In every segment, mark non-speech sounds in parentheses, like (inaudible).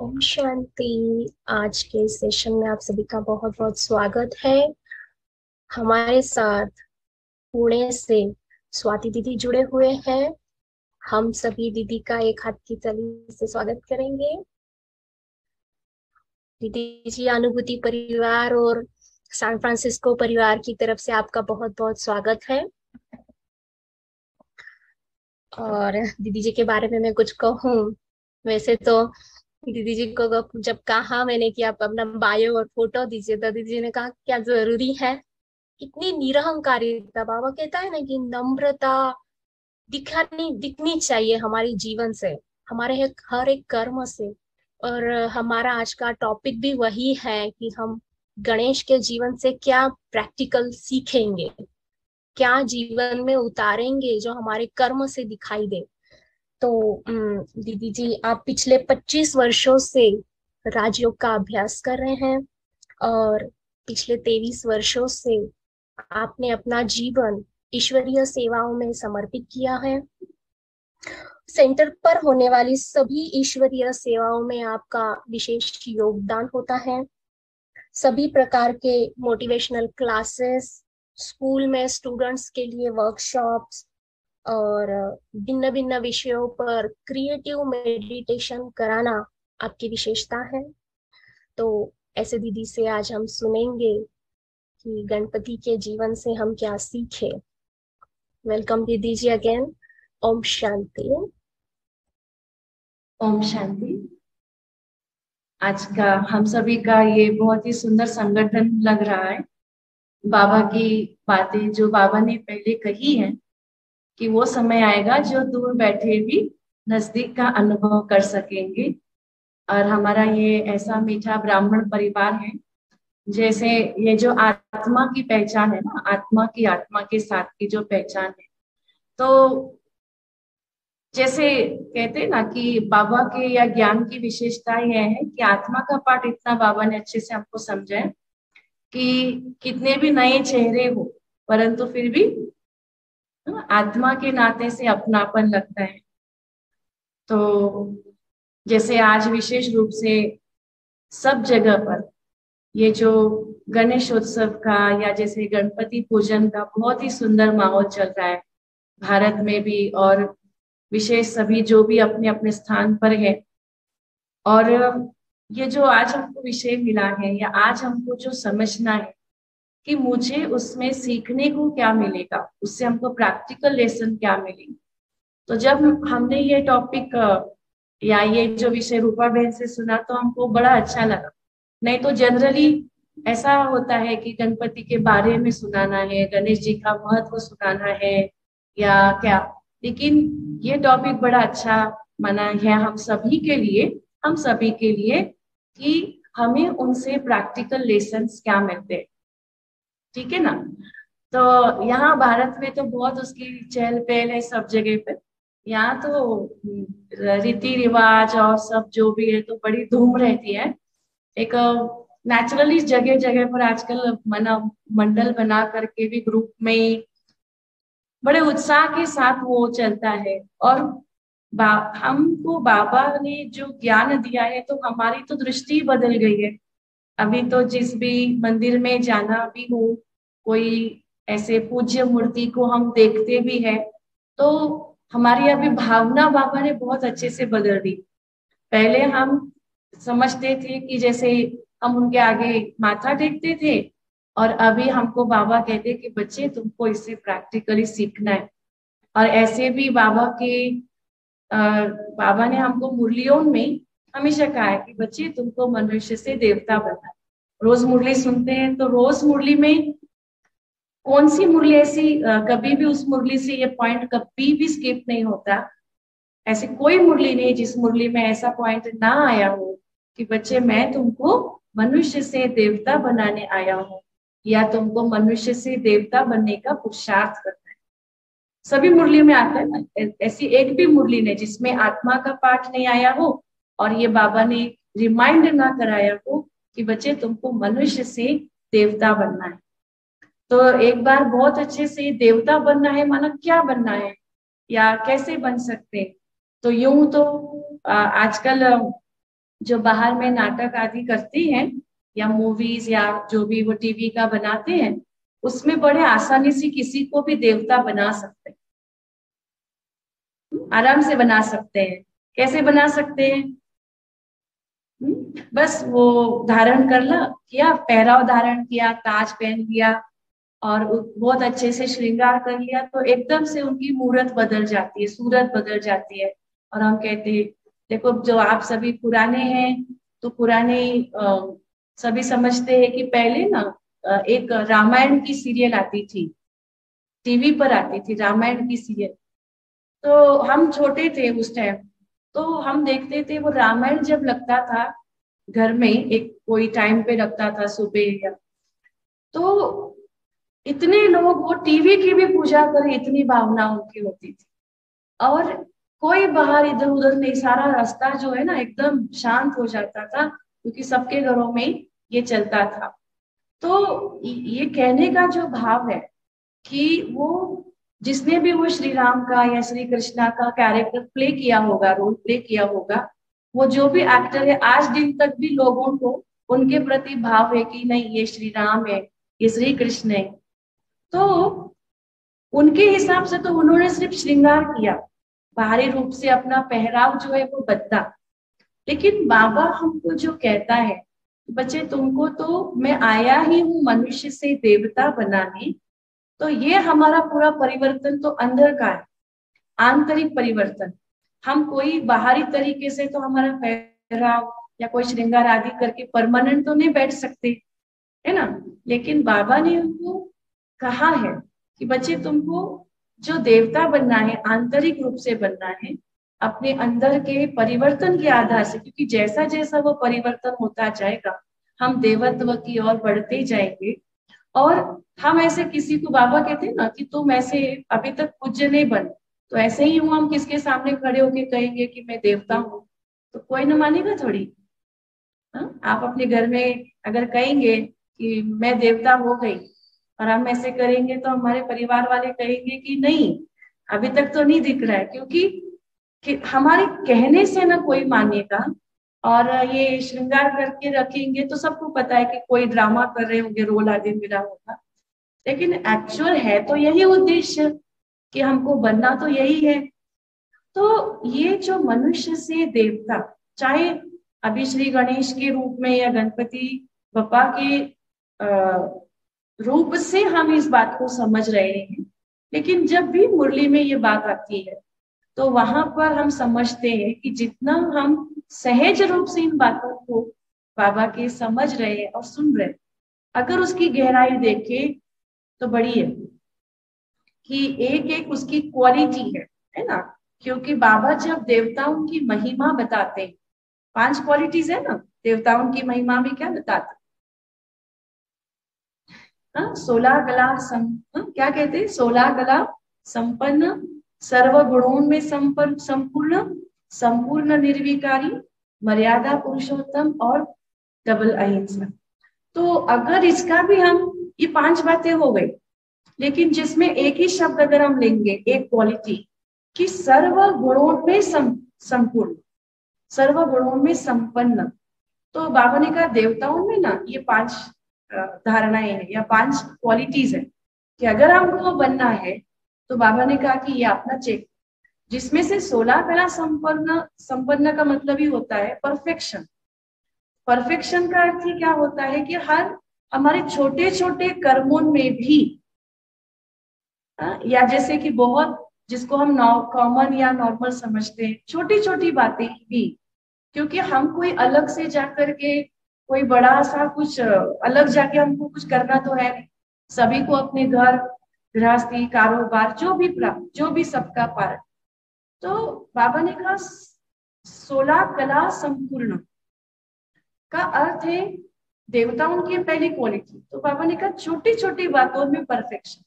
ओम शांति। आज के सेशन में आप सभी का बहुत बहुत स्वागत है। हमारे साथ पुणे से स्वाति दीदी जुड़े हुए हैं। हम सभी दीदी का एक हाथ की तली से स्वागत करेंगे। दीदी जी, अनुभूति परिवार और सैन फ्रांसिस्को परिवार की तरफ़ से आपका बहुत बहुत स्वागत है। और दीदी जी के बारे में मैं कुछ कहूँ। वैसे तो दीदी जी को जब कहा मैंने कि आप अपना बायो और फ़ोटो दीजिए तो दीदी जी ने कहा, क्या ज़रूरी है? इतनी निरहंकारिता बाबा कहता है ना कि नम्रता दिखानी, दिखनी चाहिए हमारी जीवन से, हमारे हर एक कर्म से। और हमारा आज का टॉपिक भी वही है कि हम गणेश के जीवन से क्या प्रैक्टिकल सीखेंगे, क्या जीवन में उतारेंगे जो हमारे कर्म से दिखाई दे। तो दीदी जी, आप पिछले 25 वर्षों से राजयोग का अभ्यास कर रहे हैं और पिछले 23 वर्षों से आपने अपना जीवन ईश्वरीय सेवाओं में समर्पित किया है। सेंटर पर होने वाली सभी ईश्वरीय सेवाओं में आपका विशेष योगदान होता है। सभी प्रकार के मोटिवेशनल क्लासेस स्कूल में स्टूडेंट्स के लिए वर्कशॉप्स और भिन्न भिन्न विषयों पर क्रिएटिव मेडिटेशन कराना आपकी विशेषता है। तो ऐसे दीदी से आज हम सुनेंगे कि गणपति के जीवन से हम क्या सीखे। वेलकम दीदी जी अगेन ओम शांति। ओम शांति। आज का हम सभी का ये बहुत ही सुंदर संगठन लग रहा है। बाबा की बातें जो बाबा ने पहले कही है कि वो समय आएगा जो दूर बैठे भी नज़दीक का अनुभव कर सकेंगे। और हमारा ये ऐसा मीठा ब्राह्मण परिवार है, जैसे ये जो आत्मा की पहचान है ना, आत्मा की आत्मा के साथ की जो पहचान है। तो जैसे कहते ना कि बाबा के या ज्ञान की विशेषता यह है कि आत्मा का पाठ इतना बाबा ने अच्छे से हमको समझाए कि कितने भी नए चेहरे हो, परंतु फिर भी आत्मा के नाते से अपनापन लगता है। तो जैसे आज विशेष रूप से सब जगह पर ये जो गणेश उत्सव का या जैसे गणपति पूजन का बहुत ही सुंदर माहौल चल रहा है। भारत में भी और विशेष सभी जो भी अपने अपने स्थान पर है। और ये जो आज हमको विषय मिला है या आज हमको जो समझना है कि मुझे उसमें सीखने को क्या मिलेगा? उससे हमको प्रैक्टिकल लेसन क्या मिलेगी तो जब हमने ये टॉपिक या ये जो विषय रूपा बहन से सुना तो हमको बड़ा अच्छा लगा। नहीं तो जनरली ऐसा होता है कि गणपति के बारे में सुनाना है, गणेश जी का महत्व सुनाना है, या क्या? लेकिन ये टॉपिक बड़ा अच्छा माना है हम सभी के लिए, हम सभी के लिए कि हमें उनसे प्रैक्टिकल लेसन क्या मिलते हैं। ठीक है ना? तो यहाँ भारत में तो बहुत उसकी चहल पहल है सब जगह पे। यहाँ तो रीति रिवाज और सब जो भी है तो बड़ी धूम रहती है। एक नेचुरली जगह जगह पर आजकल मना मंडल बना करके भी ग्रुप में बड़े उत्साह के साथ वो चलता है। और बा, हमको बाबा ने जो ज्ञान दिया है तो हमारी तो दृष्टि बदल गई है। अभी तो जिस भी मंदिर में जाना भी हो, कोई ऐसे पूज्य मूर्ति को हम देखते भी है तो हमारी अभी भावना बाबा ने बहुत अच्छे से बदल दी। पहले हम समझते थे कि जैसे हम उनके आगे माथा टेकते थे और अभी हमको बाबा कहते कि बच्चे, तुमको इससे प्रैक्टिकली सीखना है। और ऐसे भी बाबा के बाबा ने हमको मुरलियों में हमेशा कहा है कि बच्चे, तुमको मनुष्य से देवता बनना है। रोज मुरली सुनते हैं तो रोज मुरली में कौन सी मुरली ऐसी कभी भी उस मुरली से ये पॉइंट कभी भी स्किप नहीं होता। ऐसी कोई मुरली नहीं जिस मुरली में ऐसा पॉइंट ना आया हो कि बच्चे, मैं तुमको मनुष्य से देवता बनाने आया हूँ या तुमको मनुष्य से देवता बनने का पुरुषार्थ करना है। सभी मुरली में आता है ना ऐसी एक भी मुरली नहीं जिसमें आत्मा का पाठ नहीं आया हो और ये बाबा ने रिमाइंड ना कराया हो कि बच्चे, तुमको मनुष्य से देवता बनना है। तो एक बार बहुत अच्छे से देवता बनना है माना क्या बनना है? या कैसे बन सकते? तो यूँ तो आजकल जो बाहर में नाटक आदि करती हैं, या मूवीज़ या जो भी वो टीवी का बनाते हैं, उसमें बड़े आसानी से किसी को भी देवता बना सकते हैं। आराम से बना सकते हैं। कैसे बना सकते हैं? बस वो धारण कर ला, किया, पहराव धारण किया, ताज पहन लिया और बहुत अच्छे से श्रृंगार कर लिया तो एकदम से उनकी मूर्त बदल जाती है, सूरत बदल जाती है। और हम कहते हैं, देखो, जो आप सभी पुराने हैं तो पुराने सभी समझते हैं कि पहले ना एक रामायण की सीरियल आती थी, टीवी पर आती थी, रामायण की सीरियल। तो हम छोटे थे उस टाइम तो हम देखते थे वो रामायण जब लगता था, घर में एक कोई टाइम पे लगता था, सुबह या। तो इतने लोग, वो टीवी की भी पूजा कर इतनी भावना उनकी होती थी। और कोई बाहर इधर उधर नहीं, सारा रास्ता जो है ना, एकदम शांत हो जाता था, क्योंकि सबके घरों में ये चलता था। तो ये कहने का जो भाव है कि वो जिसने भी वो श्री राम का या श्री कृष्णा का कैरेक्टर प्ले किया होगा रोल प्ले किया होगा, वो जो भी एक्टर है, आज दिन तक भी लोगों को उनके प्रति भाव है कि नहीं, ये श्री राम है, ये श्री कृष्ण है। तो उनके हिसाब से तो उन्होंने सिर्फ़ श्रृंगार किया, बाहरी रूप से अपना पहराव जो है वो बदला। लेकिन बाबा हमको जो कहता है, बच्चे, तुमको तो मैं आया ही हूँ मनुष्य से देवता बनाने तो ये हमारा पूरा परिवर्तन तो अंदर का है, आंतरिक परिवर्तन। हम कोई बाहरी तरीके से तो हमारा पहराव या कोई श्रृंगार आदि करके परमानेंट तो नहीं बैठ सकते, है ना? लेकिन बाबा ने हमको कहा है कि बच्चे, तुमको जो देवता बनना है, आंतरिक रूप से बनना है, अपने अंदर के परिवर्तन के आधार से, क्योंकि जैसा जैसा वो परिवर्तन होता जाएगा, हम देवत्व की ओर बढ़ते जाएँगे और हम ऐसे किसी को बाबा कहते हैं ना कि तुम ऐसे अभी तक पूज्य नहीं बन। तो ऐसे ही हूँ, हम किसके सामने खड़े होके कहेंगे कि मैं देवता हूँ? तो कोई ना मानेगा थोड़ी। हा? आप अपने घर में अगर कहेंगे कि मैं देवता हो गई और हम ऐसे करेंगे तो हमारे परिवार वाले कहेंगे कि नहीं, अभी तक तो नहीं दिख रहा है। क्योंकि कि हमारे कहने से ना कोई मानेगा और ये श्रृंगार करके रखेंगे तो सबको पता है कि कोई ड्रामा कर रहे होंगे, रोल आदि मिला होगा। लेकिन एक्चुअल है तो यही उद्देश्य कि हमको बनना तो यही है। तो ये जो मनुष्य से देवता, चाहे अभी श्री गणेश के रूप में या गणपति बप्पा के रूप से हम इस बात को समझ रहे हैं, लेकिन जब भी मुरली में ये बात आती है तो वहाँ पर हम समझते हैं कि जितना हम सहज रूप से इन बातों को बाबा के समझ रहे हैं और सुन रहे हैं। अगर उसकी गहराई देखे तो बड़ी है। कि एक एक उसकी क्वालिटी है है ना? क्योंकि बाबा जब देवताओं की महिमा बताते हैं पाँच क्वालिटीज है ना? देवताओं की महिमा में क्या बताते हाँ, सोलह कला सम हाँ, क्या कहते हैं? सोलह कला संपन्न सर्व गुणों में संपन्न संपूर्ण संपूर्ण निर्विकारी मर्यादा पुरुषोत्तम और डबल अहिंसा। तो अगर इसका भी हम ये पाँच बातें हो गई। लेकिन जिसमें एक ही शब्द अगर हम लेंगे, एक क्वालिटी कि सर्व गुणों में संपूर्ण, सर्व गुणों में संपन्न। तो बाबा ने कहा, देवताओं में ना, ये पाँच धारणाएँ हैं, या पाँच क्वालिटीज है, कि अगर हमको बनना है तो बाबा ने कहा कि ये अपना चेक। जिसमें से सोलह कला संपन्न संपन्न का मतलब ही होता है परफेक्शन परफेक्शन का अर्थ ही क्या होता है कि हर, हमारे छोटे छोटे कर्मों में भी या जैसे कि बहुत जिसको हम कॉमन या नॉर्मल समझते हैं छोटी छोटी बातें भी, क्योंकि हम कोई अलग से जाकर के, कोई बड़ा सा कुछ, अलग जाके हमको कुछ करना तो है नहीं। सभी को अपने घर, गृहस्थी, कारोबार, जो भी प्राप्त, जो भी सबका पार तो बाबा ने कहा, सोलह कला संपूर्ण का अर्थ है, देवताओं की पहली क्वालिटी तो बाबा ने कहा छोटी छोटी बातों में परफेक्शन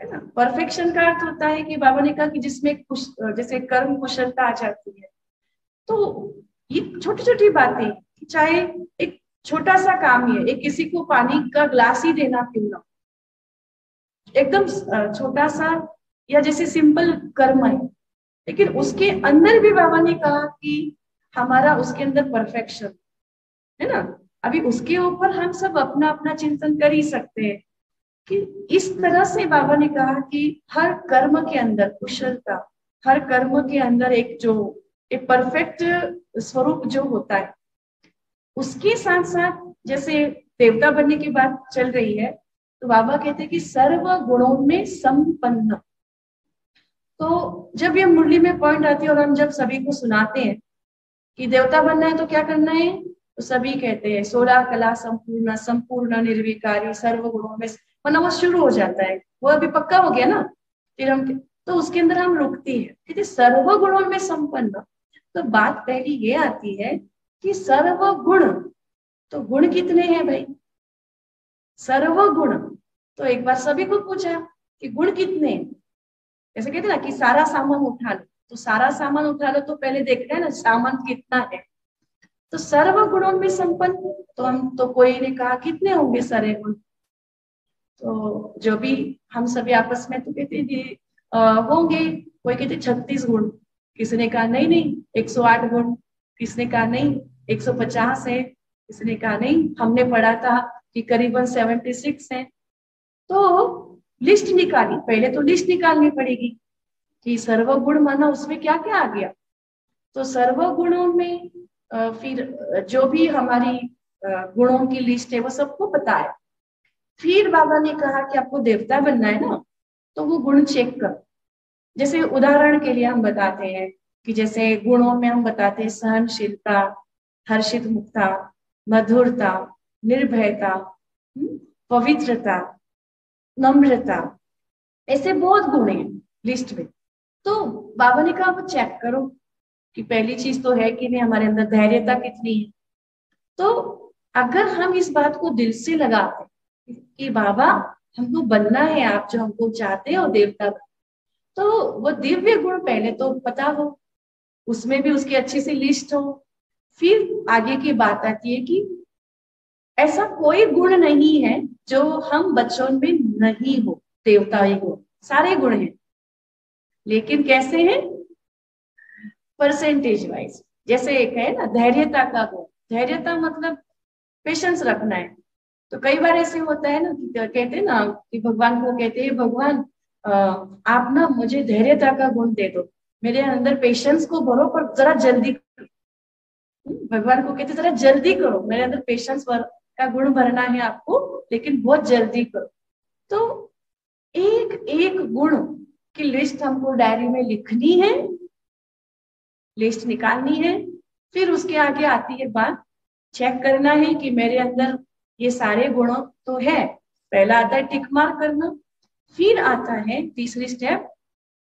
है ना? परफेक्शन का अर्थ होता है कि बाबा ने कहा कि जिसमें कुछ जैसे कर्म कुशलता आ जाती है। तो ये छोटी छोटी बातें चाहे एक छोटा सा काम ही है, एक किसी को पानी का ग्लास ही देना पीना एकदम छोटा सा या जैसे सिंपल कर्म है। लेकिन उसके अंदर भी बाबा ने कहा कि हमारा उसके अंदर परफेक्शन है ना? अभी उसके ऊपर हम सब अपना अपना चिंतन कर ही सकते हैं। कि इस तरह से बाबा ने कहा कि हर कर्म के अंदर कुशलता, हर कर्म के अंदर एक जो एक परफेक्ट स्वरूप जो होता है, उसके साथ साथ जैसे देवता बनने की बात चल रही है तो बाबा कहते हैं कि सर्व गुणों में संपन्न। तो जब ये मुरली में पॉइंट आती है और हम जब सभी को सुनाते हैं कि देवता बनना है तो क्या करना है? तो सभी कहते हैं, सोलह कला संपूर्ण संपूर्ण निर्विकारी, सर्व गुणों में मतलब वो शुरू हो जाता है। वो अभी पक्का हो गया ना? फिर हम तो उसके अंदर हम रुकती है। सर्व गुणों में संपन्न। तो बात पहली ये आती है कि सर्व गुण तो गुण कितने हैं भाई? सर्व गुण तो एक बार सभी को पूछा कि गुण कितने जैसे कहते ना कि सारा सामान उठा लो। तो सारा सामान उठा लो तो पहले देखना है ना सामान कितना है। तो सर्व गुणों में संपन्न तो हम तो कोई ने कहा कितने होंगे सारे गुण। तो जो भी हम सभी आपस में तो कहते होंगे। कोई कहते छत्तीस गुण। किसी ने कहा, नहीं नहीं 108 गुण। किसने कहा, नहीं 150 है। किसने कहा, नहीं, हमने पढ़ा था कि करीबन 76 है। तो लिस्ट निकाली। पहले तो लिस्ट निकालनी पड़ेगी कि सर्व गुण माना उसमें क्या क्या आ गया। तो सर्व गुणों में फिर जो भी हमारी गुणों की लिस्ट है वो सबको है। फिर बाबा ने कहा कि आपको देवता बनना है ना तो वो गुण चेक कर। जैसे उदाहरण के लिए हम बताते हैं कि जैसे गुणों में हम बताते हैं सहनशीलता हर्षित मुक्ता मधुरता निर्भयता हम्म, पवित्रता नम्रता ऐसे बहुत गुण हैं लिस्ट में। तो बाबा ने कहा वो चेक करो कि पहली चीज़ तो है कि नहीं हमारे अंदर धैर्यता कितनी है? तो अगर हम इस बात को दिल से लगाते कि बाबा, हमको बनना है आप जो हमको चाहते हो, देवता। तो वो दिव्य गुण पहले तो पता हो, उसमें भी उसकी अच्छी सी लिस्ट हो। फिर आगे की बात आती है कि ऐसा कोई गुण नहीं है जो हम बच्चों में नहीं हो, देवता ही गुण सारे गुण हैं। लेकिन कैसे हैं? परसेंटेज वाइज जैसे एक है ना, धैर्यता का गुण। धैर्यता मतलब पेशेंस रखना है। तो कई बार ऐसे होता है ना कि कहते हैं ना कि भगवान को कहते हैं भगवान आप ना मुझे धैर्यता का गुण दे दो। मेरे अंदर पेशेंस को भरो पर जरा जल्दी हम्म, भगवान को कहते जरा जल्दी करो। मेरे अंदर पेशेंस का गुण भरना है आपको लेकिन बहुत जल्दी करो। तो एक एक गुण की लिस्ट हमको डायरी में लिखनी है। लिस्ट निकालनी है। फिर उसके आगे आती है बात। चेक करना है कि मेरे अंदर ये सारे गुण तो है। पहला आता है टिक मार करना, फिर आता है तीसरी स्टेप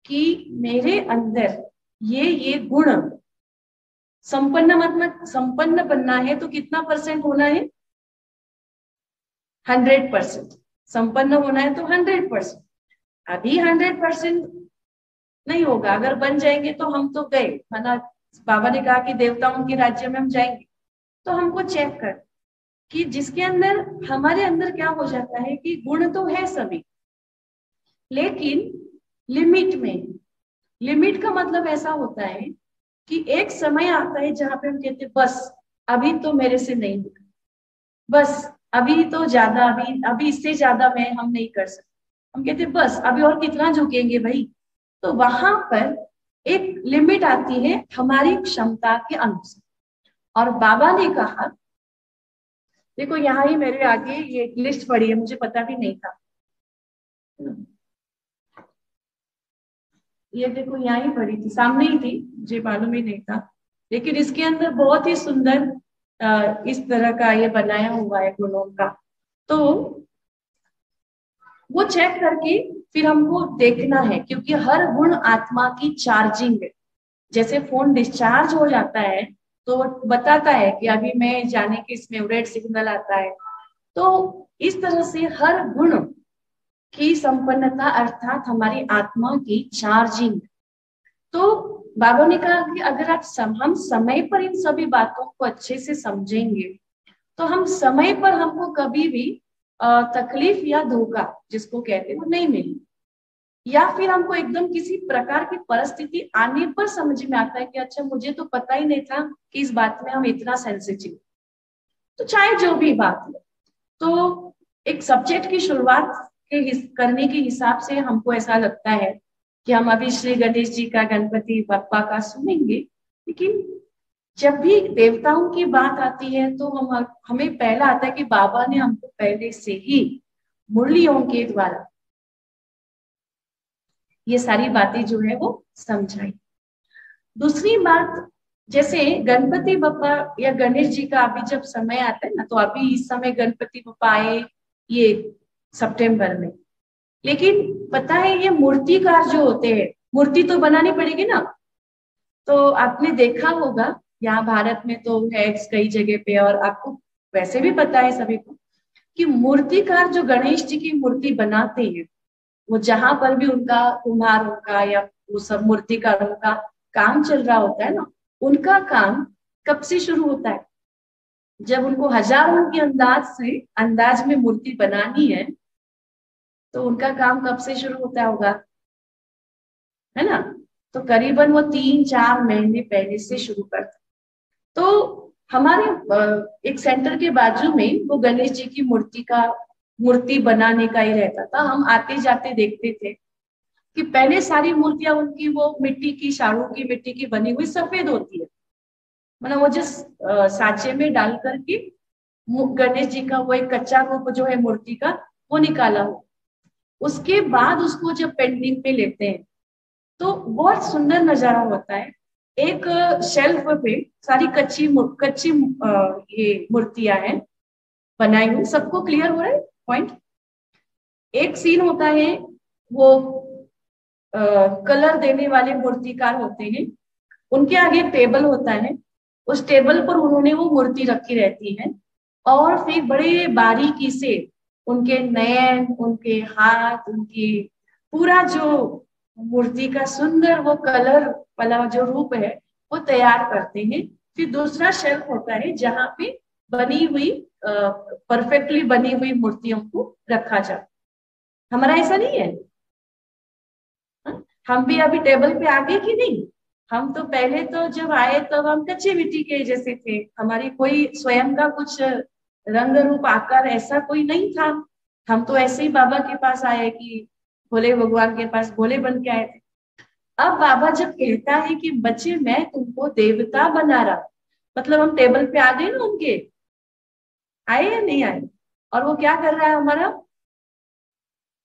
कि मेरे अंदर ये ये गुण संपन्न मतलब संपन्न बनना है तो कितना परसेंट होना है? Hundred percent. संपन्न होना है तो हंड्रेड परसेंट। अभी हंड्रेड परसेंट नहीं होगा। अगर बन जाएँगे तो हम तो गए। माना बाबा ने कहा कि देवताओं के राज्य में हम जाएँगे। तो हमको चेक कर कि जिसके अंदर, हमारे अंदर क्या हो जाता है कि गुण तो है सभी, लेकिन लिमिट में, लिमिट का मतलब ऐसा होता है कि एक समय आता है जहाँ पे हम कहते हैं, बस, अभी तो मेरे से नहीं होगा। बस, अभी तो ज़्यादा, अभी अभी इससे ज़्यादा मैं, हम नहीं कर सकते। हम कहते हैं, बस, अभी और कितना झुकेंगे भाई? तो वहाँ पर एक लिमिट आती है हमारी क्षमता के अनुसार। और बाबा ने कहा देखो, यहाँ ही मेरे आगे ये लिस्ट पड़ी है, मुझे पता भी नहीं था। ये देखो, यहाँ ही पड़ी थी। सामने ही थी, मुझे मालूम ही नहीं था। लेकिन इसके अंदर बहुत ही सुंदर इस तरह का ये बनाया हुआ है गुणों का। तो वो चेक करके फिर हमको देखना है, क्योंकि हर गुण आत्मा की चार्जिंग है। जैसे फ़ोन डिस्चार्ज हो जाता है तो बताता है कि अभी मैं जाने के इसमें रेड सिग्नल आता है। तो इस तरह से हर गुण की संपन्नता अर्थात हमारी आत्मा की चार्जिंग तो बाबा ने कहा कि अगर आप सम, हम समय पर इन सभी बातों को अच्छे से समझेंगे तो हम समय पर हमको कभी भी तकलीफ़ या धोखा जिसको कहते हैं वो नहीं मिली। या फिर हमको एकदम किसी प्रकार की परिस्थिति आने पर समझ में आता है कि अच्छा मुझे तो पता ही नहीं था कि इस बात में हम इतना सेंसिटिव तो चाहे जो भी बात हो तो एक सब्जेक्ट की शुरुआत के करने के हिसाब से हमको ऐसा लगता है कि हम अभी श्री गणेश जी का, गणपति बप्पा का सुनेंगे, लेकिन जब भी देवताओं की बात आती है तो हम, हमें पहला आता है कि बाबा ने हमको पहले से ही मुरलियों के द्वारा ये सारी बातें जो है वो समझाई। दूसरी बात, जैसे गणपति बप्पा या गणेश जी का अभी जब समय आता है ना तो अभी इस समय गणपति बप्पा आए ये सितंबर में। लेकिन पता है, ये मूर्तिकार जो होते हैं, मूर्ति तो बनानी पड़ेगी ना। तो आपने देखा होगा, यहाँ भारत में तो है कई जगह पे, और आपको वैसे भी पता है सभी को, कि मूर्तिकार जो गणेश जी की मूर्ति बनाते हैं वो जहाँ पर भी उनका कुम्हारों का या वो सब मूर्तिकारों का काम चल रहा होता है ना, उनका काम कब से शुरू होता है? जब उनको हज़ारों के अंदाज से, अंदाज में मूर्ति बनानी है तो उनका काम कब से शुरू होता होगा? है ना? तो करीबन वो तीन चार महीने पहले से शुरू करते तो हमारे एक सेंटर के बाजू में वो गणेश जी की मूर्ति का मूर्ति बनाने का ही रहता था। हम आते जाते देखते थे कि पहले सारी मूर्तियाँ उनकी, वो मिट्टी की शाड़ू की मिट्टी की बनी हुई सफ़ेद होती है। मतलब वो जिस साचे में डाल करके गणेश जी का वो एक कच्चा रूप जो है मूर्ति का, वो निकाला हो। उसके बाद उसको जब पेंटिंग पे लेते हैं तो बहुत सुंदर नज़ारा होता है। एक शेल्फ पे सारी कच्ची कच्ची ये मूर्तियाँ हैं, बनाई हुई। सबको क्लियर हो रहा है? पॉइंट एक सीन होता है वो आ, कलर देने वाले मूर्तिकार होते हैं। उनके आगे टेबल होता है। उस टेबल पर उन्होंने वो मूर्ति रखी रहती है। और फिर बड़े बारीकी से उनके नयन उनके हाथ उनकी पूरा जो मूर्ति का सुंदर वो कलर वाला जो रूप है वो तैयार करते हैं। फिर दूसरा शेल्फ होता है जहाँ पे बनी हुई परफेक्टली बनी हुई मूर्तियों को रखा जाए। हमारा ऐसा नहीं है। हा? हम भी अभी टेबल पे आगे कि नहीं? हम तो पहले तो जब आए तब तो हम कच्चे मिट्टी के जैसे थे। हमारी कोई स्वयं का कुछ रंग रूप, आकार ऐसा कोई नहीं था। हम तो ऐसे ही बाबा के पास आए कि भोले भगवान के पास भोले बन के आए थे। अब बाबा जब कहता है कि बच्चे, मैं तुमको देवता बना रहा मतलब हम टेबल पे आ गए ना उनके? आए या नहीं आए? और वो क्या कर रहा है हमारा?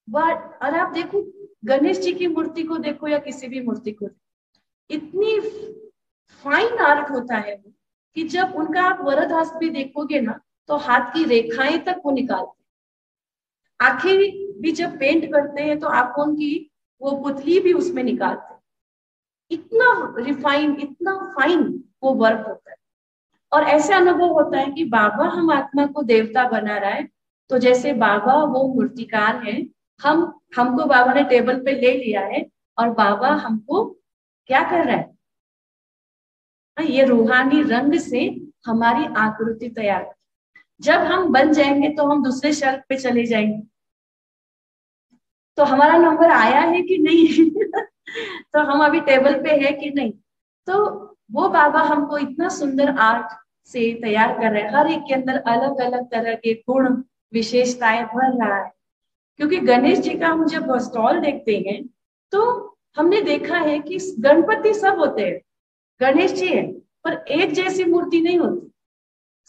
बट और आप देखो, गणेश जी की मूर्ति को देखो या किसी भी मूर्ति को इतनी फाइन आर्ट होता है वो, कि जब उनका आप वरद हस्त भी देखोगे ना तो हाथ की रेखाएँ तक वो निकालते आँखें भी जब पेंट करते हैं तो आँखों उनकी वो पुतली भी उसमें निकालते इतना रिफाइन इतना फाइन वो वर्क होता है। और ऐसे अनुभव होता है कि बाबा हम आत्मा को देवता बना रहा है तो जैसे बाबा वो मूर्तिकार है हम हमको बाबा ने टेबल पे ले लिया है और बाबा हमको क्या कर रहा है? हाँ, ये रूहानी रंग से हमारी आकृति तैयार जब हम बन जाएँगे तो हम दूसरे शर्त पे चले जाएँगे। तो हमारा नंबर आया है कि नहीं? (laughs) तो हम अभी टेबल पे है कि नहीं? तो वो बाबा हमको इतना सुंदर आर्ट से तैयार कर रहे हैं। हर एक के अंदर अलग अलग तरह के गुण, विशेषताएँ भर रहा है। क्योंकि गणेश जी का हम जब स्टॉल देखते हैं तो हमने देखा है कि गणपति सब होते हैं। गणेश जी है, पर एक जैसी मूर्ति नहीं होती।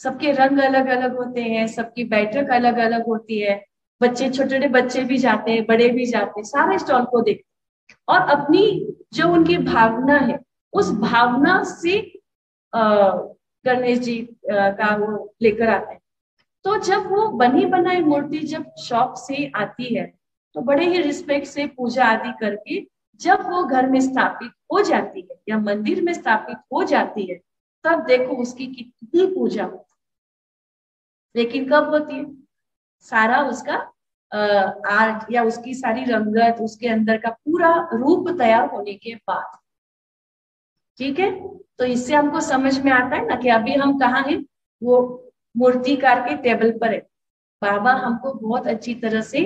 सबके रंग अलग अलग होते हैं, सबकी बैठक अलग अलग होती है। बच्चे छोटे छोटे बच्चे भी जाते हैं, बड़े भी जाते हैं, सारे स्टॉल को देखते और अपनी जो उनकी भावना है, उस भावना से गणेश जी का वो लेकर आते हैं। तो जब वो बनी बनाई मूर्ति जब शॉप से आती है तो बड़े ही रिस्पेक्ट से पूजा आदि करके जब वो घर में स्थापित हो जाती है या मंदिर में स्थापित हो जाती है, तब देखो उसकी कितनी पूजा होती लेकिन कब होती है? सारा उसका आर्ट या उसकी सारी रंगत, उसके अंदर का पूरा रूप तैयार होने के बाद। ठीक है? तो इससे हमको समझ में आता है ना कि अभी हम कहा हैं? वो मूर्तिकार के टेबल पर है। बाबा हमको बहुत अच्छी तरह से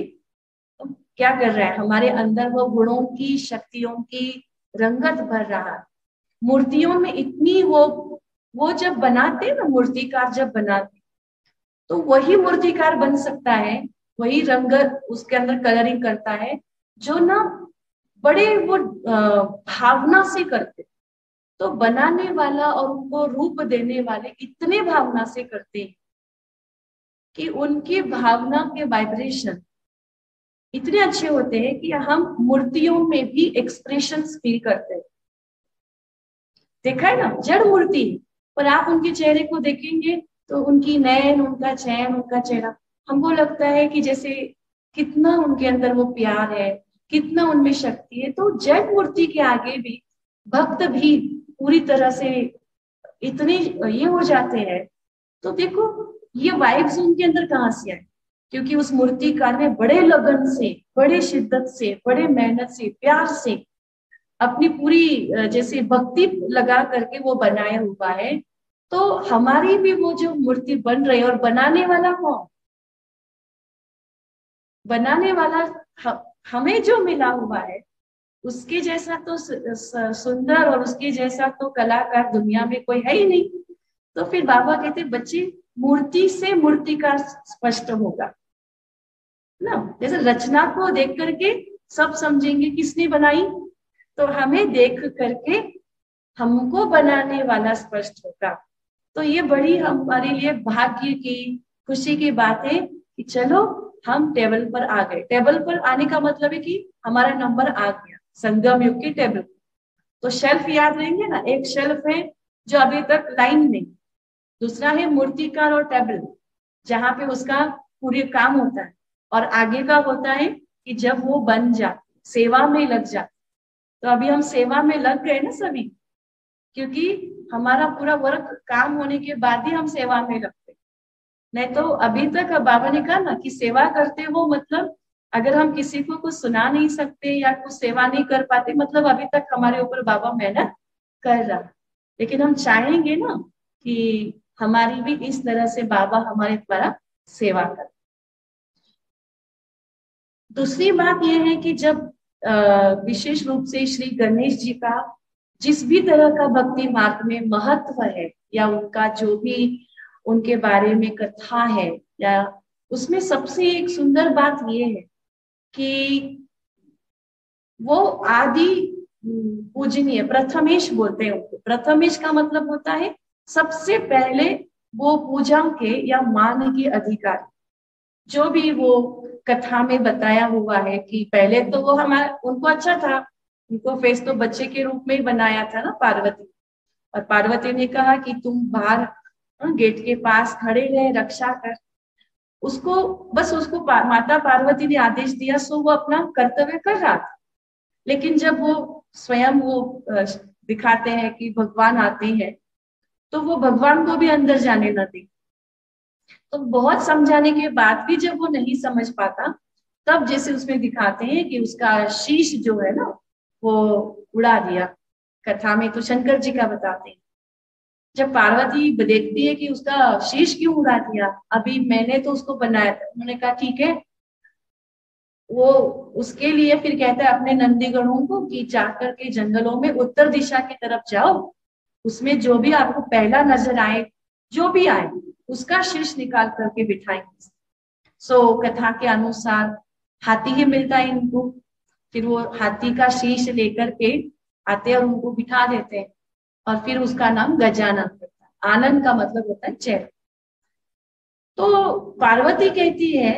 क्या कर रहा है? हमारे अंदर वो गुणों की, शक्तियों की रंगत भर रहा है। मूर्तियों में इतनी वो वो जब बनाते ना, मूर्तिकार जब बनाते तो वही मूर्तिकार बन सकता है, वही रंग उसके अंदर कलरिंग करता है, जो ना बड़े वो भावना से करते तो बनाने वाला और उनको रूप देने वाले इतने भावना से करते हैं कि उनकी भावना के वाइब्रेशन इतने अच्छे होते हैं कि हम मूर्तियों में भी एक्सप्रेशन फील करते हैं। देखा है ना? जड़ मूर्ति। पर आप उनके चेहरे को देखेंगे तो उनकी नैन, उनका चैन, उनका चेहरा, हमको लगता है कि जैसे कितना उनके अंदर वो प्यार है, कितना उनमें शक्ति है। तो जड़ मूर्ति के आगे भी भक्त भी पूरी तरह से इतने, ये हो जाते हैं। तो देखो, ये वाइब्स उनके अंदर कहाँ से आए? क्योंकि उस मूर्तिकार ने बड़े लगन से, बड़े शिद्दत से, बड़े मेहनत से, प्यार से अपनी पूरी जैसे भक्ति लगा करके वो बनाया हुआ है। तो हमारी भी वो जो मूर्ति बन रही है, और बनाने वाला कौन? बनाने वाला हमें जो मिला हुआ है उसके जैसा तो सुंदर और उसके जैसा तो कलाकार दुनिया में कोई है ही नहीं। तो फिर बाबा कहते, बच्चे, मूर्ति से मूर्ति का स्पष्ट होगा। ना? जैसे रचना को देख करके सब समझेंगे किसने बनाई? तो हमें देख करके हमको बनाने वाला स्पष्ट होगा। तो ये बड़ी हमारे लिए भाग्य की, खुशी की बात है कि चलो, हम टेबल पर आ गए। टेबल पर आने का मतलब है कि हमारा नंबर आ गया। संगम युग की टेबल। तो शेल्फ याद रहेंगे ना? एक शेल्फ है जो अभी तक लाइन में। दूसरा है मूर्तिकार और टेबल, जहाँ पे उसका पूरे काम होता है। और आगे का होता है कि जब वो बन जाते सेवा में लग जाते तो अभी हम सेवा में लग गए ना सभी, क्योंकि हमारा पूरा वर्क काम होने के बाद ही हम सेवा में लगते नहीं तो अभी तक बाबा ने कहा ना कि सेवा करते हो मतलब अगर हम किसी को कुछ सुना नहीं सकते या कुछ सेवा नहीं कर पाते मतलब अभी तक हमारे ऊपर बाबा मेहनत कर रहा लेकिन हम चाहेंगे ना कि हमारी भी इस तरह से बाबा हमारे द्वारा सेवा कर। दूसरी बात यह है कि जब विशेष रूप से श्री गणेश जी का जिस भी तरह का भक्ति मार्ग में महत्व है या उनका जो भी उनके बारे में कथा है या उसमें सबसे एक सुंदर बात यह है कि वो आदि पूजनीय प्रथमेश बोलते हैं उनको। प्रथमेश का मतलब होता है सबसे पहले वो पूजा के या मान के अधिकार। जो भी वो कथा में बताया हुआ है कि पहले तो वो हमारा उनको अच्छा था। उनको फेस तो बच्चे के रूप में ही बनाया था ना पार्वती। और पार्वती ने कहा कि तुम बाहर हाँ, गेट के पास खड़े रहे रक्षा कर। उसको, बस उसको माता पार्वती ने आदेश दिया, सो वो अपना कर्तव्य कर रहा था। लेकिन जब वो स्वयं वो दिखाते हैं कि भगवान आते हैं तो वो भगवान को भी अंदर जाने न दी। तो बहुत समझाने के बाद भी जब वो नहीं समझ पाता, तब जैसे उसमें दिखाते हैं कि उसका शीश जो है ना, वो उड़ा दिया। कथा में तो शंकर जी का बताते हैं। जब पार्वती देखती है कि उसका शीश क्यों उड़ा दिया? अभी मैंने तो उसको बनाया था। उन्होंने कहा ठीक है। वो उसके लिए फिर कहता है अपने नंदीगणों को कि जाकर के जंगलों में उत्तर दिशा की तरफ़ जाओ। उसमें जो भी आपको पहला नज़र आए जो भी आए उसका शीश निकाल करके बिठाएँगे। सो so, कथा के अनुसार हाथी ही मिलता है इनको। फिर वो हाथी का शीश लेकर के आते और उनको बिठा देते हैं। और फिर उसका नाम गजानंद होता है। आनंद का मतलब होता है चेहरा तो पार्वती कहती है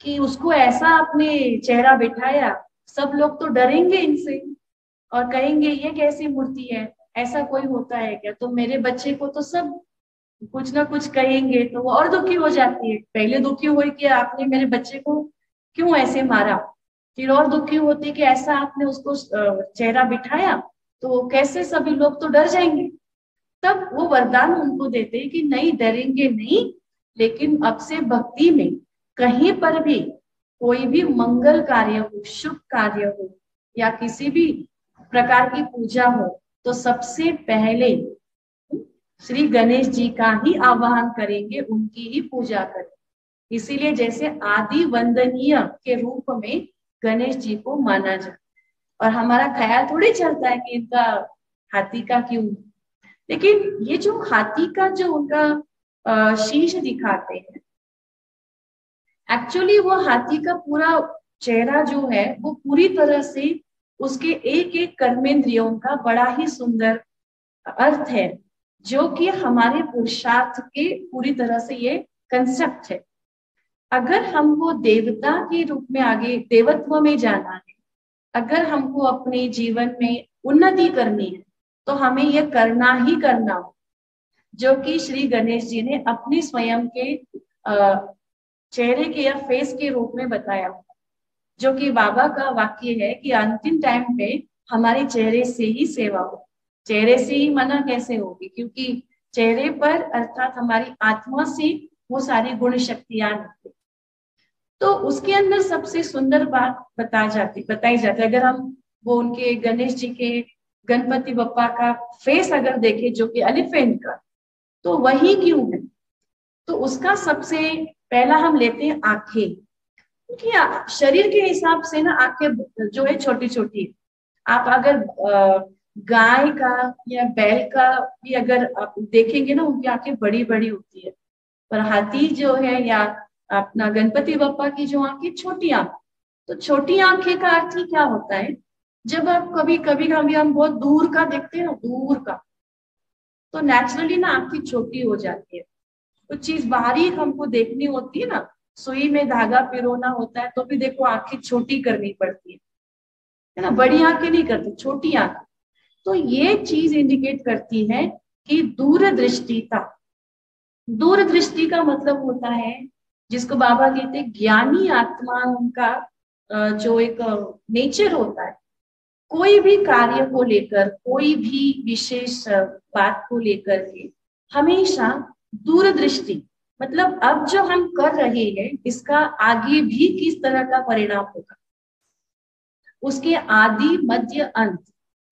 कि उसको ऐसा अपने चेहरा बिठाया, सब लोग तो डरेंगे इनसे और कहेंगे, ये कैसी मूर्ति है? ऐसा कोई होता है क्या? तो मेरे बच्चे को तो सब कुछ ना कुछ कहेंगे तो वो और दुखी हो जाती है। पहले दुखी हुई कि आपने मेरे बच्चे को क्यों ऐसे मारा? फिर और दुखी होती कि ऐसा आपने उसको चेहरा बिठाया तो कैसे सभी लोग तो डर जाएँगे? तब वो वरदान उनको देते कि नहीं, डरेंगे नहीं, लेकिन अब से भक्ति में कहीं पर भी कोई भी मंगल कार्य हो, शुभ कार्य हो, या किसी भी प्रकार की पूजा हो तो सबसे पहले श्री गणेश जी का ही आवाहन करेंगे, उनकी ही पूजा करें। इसीलिए जैसे आदि वंदनीय के रूप में गणेश जी को माना जाए और हमारा ख्याल थोड़ी चलता है कि इनका हाथी का क्यों? लेकिन ये जो हाथी का जो उनका शीश दिखाते हैं एक्चुअली वो हाथी का पूरा चेहरा जो है, वो पूरी तरह से उसके एक एक कर्मेंद्रियों का बड़ा ही सुंदर अर्थ है, जो कि हमारे पुरुषार्थ के पूरी तरह से ये कंसेप्ट है। अगर हमको देवता के रूप में आगे, देवत्व में जाना है अगर हमको अपने जीवन में उन्नति करनी है तो हमें यह करना ही करना हो, जो कि श्री गणेश जी ने अपने स्वयं के चेहरे के या फेस के रूप में बताया जो कि बाबा का वाक्य है कि अंतिम टाइम पे हमारे चेहरे से ही सेवा हो। चेहरे से ही मना कैसे होगी? क्योंकि चेहरे पर अर्थात हमारी आत्मा से वो सारी गुण शक्तियाँ निकले तो उसके अंदर सबसे सुंदर बात बता जाती, बताई जाती अगर हम वो उनके गणेश जी के, गणपति बप्पा का फेस अगर देखे, जो कि एलिफेंट का तो वही क्यों है? तो उसका सबसे पहला हम लेते हैं आँखें। क्योंकि शरीर के हिसाब से ना आँखें जो है छोटी छोटी आप अगर गाय का या बैल का भी अगर आप देखेंगे ना, उनकी आँखें बड़ी बड़ी होती है। पर हाथी जो है या अपना गणपति बप्पा की जो आँखें, छोटी आँख। तो छोटी आँखें का अर्थ ही क्या होता है? जब आप कभी कभी कभी हम बहुत दूर का देखते हैं ना दूर का। तो नेचुरली ना आँखें छोटी हो जाती है। कुछ तो चीज़ बाहरी हमको देखनी होती है ना, सुई में धागा पिरोना होता है तो भी देखो आँखें छोटी करनी पड़ती है। है ना? बड़ी आँखें नहीं करती, छोटी आँखें। तो ये चीज़ इंडिकेट करती है कि दूरदृष्टिता। दूरदृष्टि का मतलब होता है जिसको बाबा कहते हैं ज्ञानी आत्मा का जो एक नेचर होता है, कोई भी कार्य को लेकर, कोई भी विशेष बात को लेकर के हमेशा दूरदृष्टि मतलब अब जो हम कर रहे हैं, इसका आगे भी किस तरह का परिणाम होगा? उसके आदि मध्य अंत,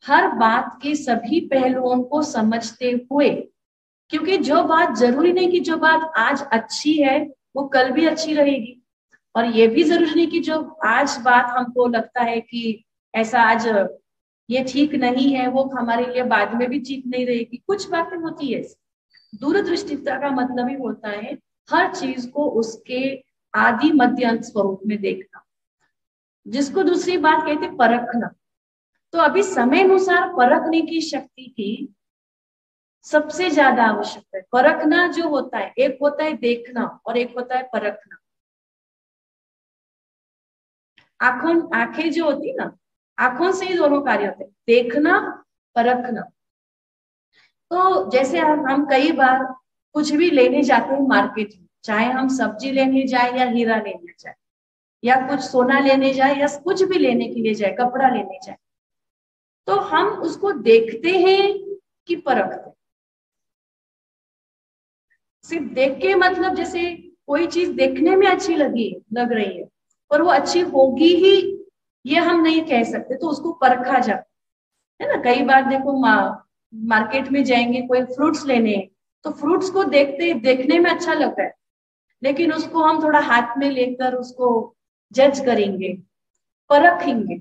हर बात के सभी पहलुओं को समझते हुए, क्योंकि जो बात ज़रूरी नहीं कि जो बात आज अच्छी है वो कल भी अच्छी रहेगी। और ये भी ज़रूरी नहीं कि जो आज बात हमको लगता है कि ऐसा आज ये ठीक नहीं है, वो हमारे लिए बाद में भी ठीक नहीं रहेगी। कुछ बातें होती है। दूरदृष्टिता का मतलब ही होता है हर चीज़ को उसके आदि मध्य स्वरूप में देखना। जिसको दूसरी बात कहते परखना। तो अभी समय अनुसार परखने की शक्ति की सबसे ज़्यादा आवश्यकता है। परखना जो होता है, एक होता है देखना और एक होता है परखना। आँखों, आँखें जो होती ना, आँखों से ही दोनों कार्य होते हैं, देखना, परखना। तो जैसे हम हम कई बार कुछ भी लेने जाते हैं मार्केट में, चाहे हम सब्ज़ी लेने जाए या हीरा लेने जाए, या कुछ सोना लेने जाए या कुछ भी लेने के लिए जाए, कपड़ा लेने जाए तो हम उसको देखते हैं कि परखते सिर्फ़ देख के मतलब जैसे कोई चीज़ देखने में अच्छी लगी, लग रही है, पर वो अच्छी होगी ही, ये हम नहीं कह सकते तो उसको परखा जाता है ना? कई बार देखो मार्केट में जाएँगे, कोई फ्रूट्स लेने तो फ्रूट्स को देखते, देखने में अच्छा लगता है, लेकिन उसको हम थोड़ा हाथ में लेकर उसको जज करेंगे, परखेंगे,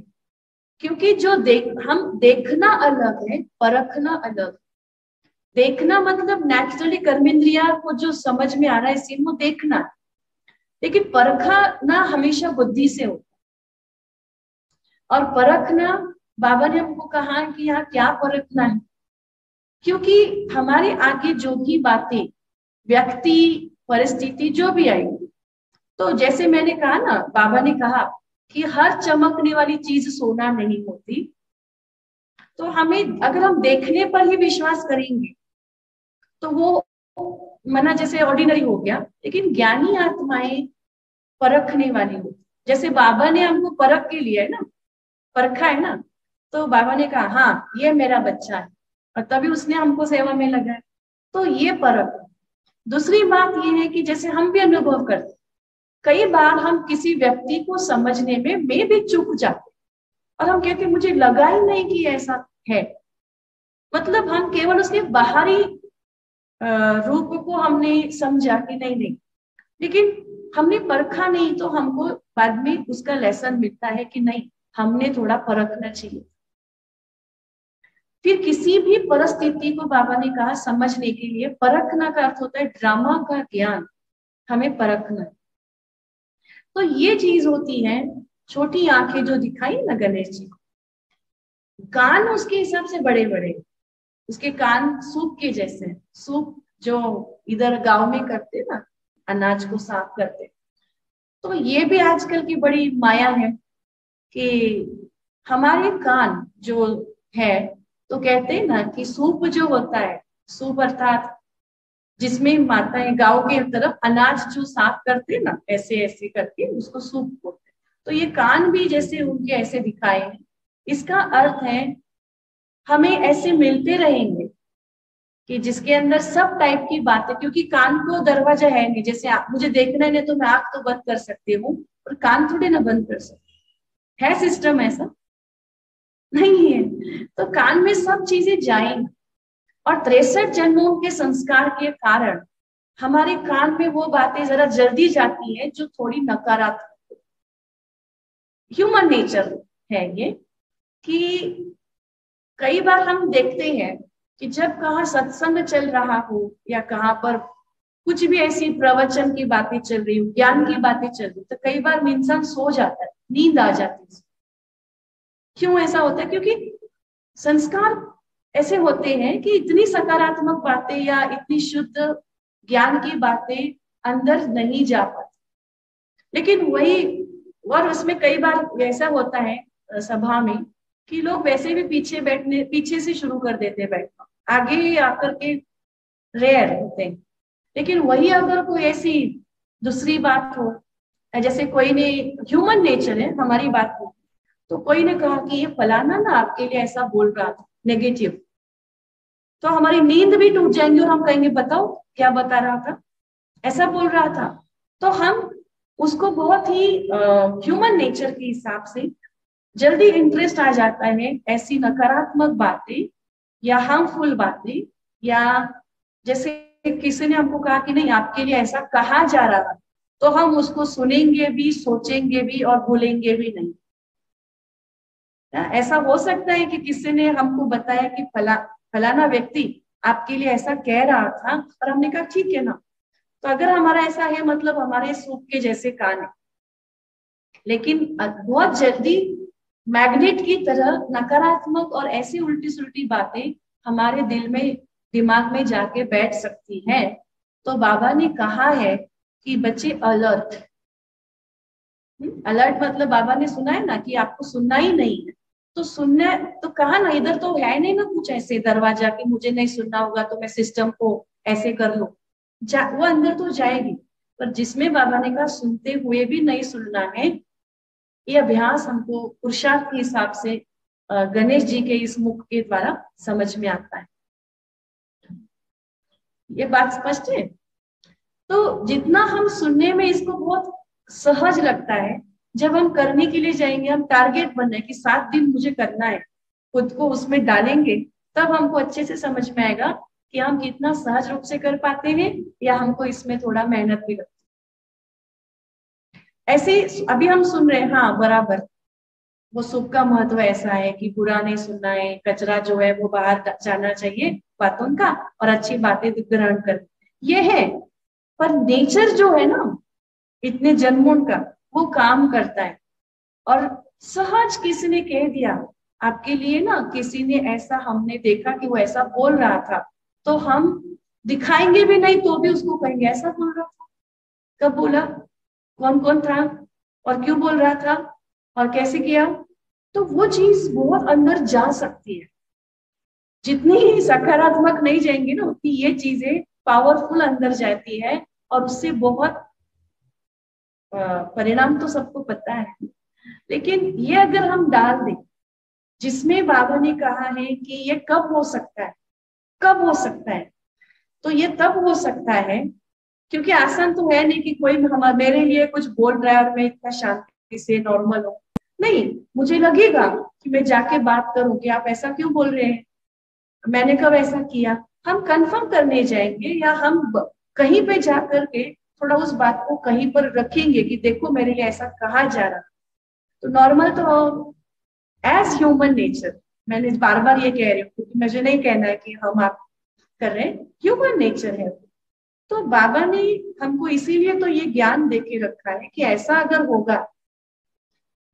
क्योंकि जो देख, हम देखना अलग है, परखना अलग देखना मतलब नेचुरली कर्मेंद्रिया को जो समझ में आ रहा है इसी को देखना। लेकिन परखना हमेशा बुद्धि से होता और परखना, बाबा ने हमको कहा कि यहाँ क्या परखना है? क्योंकि हमारे आगे जो भी बातें, व्यक्ति, परिस्थिति, जो भी आएगी तो जैसे मैंने कहा ना, बाबा ने कहा कि हर चमकने वाली चीज़ सोना नहीं होती। तो हमें, अगर हम देखने पर ही विश्वास करेंगे तो वो मना जैसे ऑर्डिनरी हो गया, लेकिन ज्ञानी आत्माएँ परखने वाली होती जैसे बाबा ने हमको परख के लिया है ना, परखा है ना तो बाबा ने कहा हाँ ये मेरा बच्चा है। और तभी उसने हमको सेवा में लगाया। तो ये परख। दूसरी बात ये है कि जैसे हम भी अनुभव करते कई बार हम किसी व्यक्ति को समझने में मैं भी चुप जाते और हम कहते मुझे लगा ही नहीं कि ऐसा है। मतलब हम केवल उसके बाहरी रूप को हमने समझा कि नहीं नहीं। लेकिन हमने परखा नहीं तो हमको बाद में उसका लेसन मिलता है कि नहीं, हमने थोड़ा परखना चाहिए। फिर किसी भी परिस्थिति को बाबा ने कहा समझने के लिए, परखना का अर्थ होता है ड्रामा का ज्ञान, हमें परखना। तो ये चीज़ होती है, छोटी आँखें जो दिखाई ना गणेश जी को कान उसके हिसाब से बड़े बड़े उसके कान सूप के जैसे सूप जो इधर गाँव में करते ना, अनाज को साफ़ करते। तो ये भी आजकल की बड़ी माया है कि हमारे कान जो है तो कहते हैं ना कि सूप जो होता है, सूप अर्थात जिसमें माताएँ गाँव के तरफ़ अनाज जो साफ़ करते ना, ऐसे ऐसे करके उसको सूप बोलते तो ये कान भी जैसे उनके ऐसे दिखाए हैं। इसका अर्थ है हमें ऐसे मिलते रहेंगे कि जिसके अंदर सब टाइप की बातें, क्योंकि कान को दरवाज़ा है नहीं, जैसे आप, मुझे देखना है तो मैं आँख तो बंद कर सकती हूँ, और कान थोड़े ना बंद कर सकते है। सिस्टम ऐसा? नहीं है। तो कान में सब चीज़ें जाएँगी। और तिरसठ जन्मों के संस्कार के कारण हमारे कान में वो बातें जरा जल्दी जाती है जो थोड़ी नकारात्मक ह्यूमन नेचर है ये कि कई बार हम देखते हैं कि जब कहा सत्संग चल रहा हो या कहाँ पर कुछ भी ऐसी प्रवचन की बातें चल रही हो, ज्ञान की बातें चल रही तो कई बार इंसान सो जाता है, नींद आ जाती है। क्यों ऐसा होता है? क्योंकि संस्कार ऐसे होते हैं कि इतनी सकारात्मक बातें या इतनी शुद्ध ज्ञान की बातें अंदर नहीं जा पाती। लेकिन वही, और उसमें कई बार ऐसा होता है सभा में कि लोग वैसे भी पीछे बैठने, पीछे से शुरू कर देते हैं बैठना। आगे ही आकर के रेयर होते हैं। लेकिन वही अगर कोई ऐसी दूसरी बात हो, जैसे कोई ने ह्यूमन नेचर है, हमारी बात हो तो कोई ने कहा कि ये फलाना ना आपके लिए ऐसा बोल रहा था नेगेटिव तो हमारी नींद भी टूट जाएँगी और हम कहेंगे, बताओ, क्या बता रहा था? ऐसा बोल रहा था। तो हम उसको बहुत ही ह्यूमन नेचर के हिसाब से जल्दी इंटरेस्ट आ जाता है ऐसी नकारात्मक बातें या हार्मफुल बातें या जैसे किसी ने हमको कहा कि नहीं, आपके लिए ऐसा कहा जा रहा था तो हम उसको सुनेंगे भी, सोचेंगे भी और भूलेंगे भी नहीं। ऐसा हो सकता है कि किसी ने हमको बताया कि फला, फलाना व्यक्ति आपके लिए ऐसा कह रहा था और हमने कहा, ठीक है ना। तो अगर हमारा ऐसा है मतलब हमारे सूप के जैसे कान है। लेकिन बहुत जल्दी मैग्नेट की तरह नकारात्मक और ऐसी उल्टी सुलटी बातें हमारे दिल में दिमाग में जाके बैठ सकती हैं। तो बाबा ने कहा है कि बच्चे अलर्ट अलर्ट हम्म, मतलब बाबा ने सुना है ना कि आपको सुनना ही नहीं है। तो सुनना तो कहा ना इधर तो है नहीं ना कुछ ऐसे दरवाज़ा कि मुझे नहीं सुनना होगा तो मैं सिस्टम को ऐसे कर लू। वो अंदर तो जाएगी पर जिसमें बाबा ने कहा सुनते हुए भी नहीं सुनना है ये अभ्यास हमको पुरुषार्थ के हिसाब से गणेश जी के इस मुख के द्वारा समझ में आता है। ये बात स्पष्ट है? तो जितना हम सुनने में इसको बहुत सहज लगता है, जब हम करने के लिए जाएँगे, हम टारगेट बनना है कि सात दिन मुझे करना है, खुद को उसमें डालेंगे, तब हमको अच्छे से समझ में आएगा कि हम कितना सहज रूप से कर पाते हैं या हमको इसमें थोड़ा मेहनत भी लगती ऐसे अभी हम सुन रहे हैं हाँ बराबर। वो सुख का महत्व ऐसा है कि बुरा नहीं सुनना है, कचरा जो है वो बाहर जाना चाहिए बातों का और अच्छी बातें ग्रहण कर ये है, पर नेचर जो है ना, इतने जन्मों का, वो काम करता है। और सहज किसी ने कह दिया, आपके लिए ना, किसी ने ऐसा हमने देखा कि वो ऐसा बोल रहा था तो हम दिखाएँगे भी नहीं तो भी उसको कहेंगे, ऐसा बोल रहा था। कब बोला? कौन कौन था और क्यों बोल रहा था और कैसे किया? तो वो चीज़ बहुत अंदर जा सकती है। जितनी ही सकारात्मक नहीं जाएँगी ना, उतनी ये चीज़ें पावरफुल अंदर जाती है और उससे बहुत परिणाम तो सबको पता है। लेकिन ये अगर हम डाल दें, जिसमें बाबा ने कहा है कि ये कब हो सकता है, कब हो सकता है तो ये तब हो सकता है क्योंकि आसान तो है नहीं कि कोई हम, मेरे लिए कुछ बोल रहा है और मैं इतना शांति से नॉर्मल हूँ। नहीं, मुझे लगेगा कि मैं जाके बात करूँ कि आप ऐसा क्यों बोल रहे हैं? मैंने कब ऐसा किया? हम कंफर्म करने जाएँगे या हम कहीं पे जा करके थोड़ा उस बात को कहीं पर रखेंगे कि देखो मेरे लिए ऐसा कहा जा रहा तो नॉर्मल तो एज ह्यूमन नेचर मैंने बार बार ये कह रही हूँ, क्योंकि मुझे नहीं कहना है कि हम आप कर रहे हैं। ह्यूमन नेचर है तो बाबा ने हमको इसीलिए तो ये ज्ञान दे के रखा है कि ऐसा अगर होगा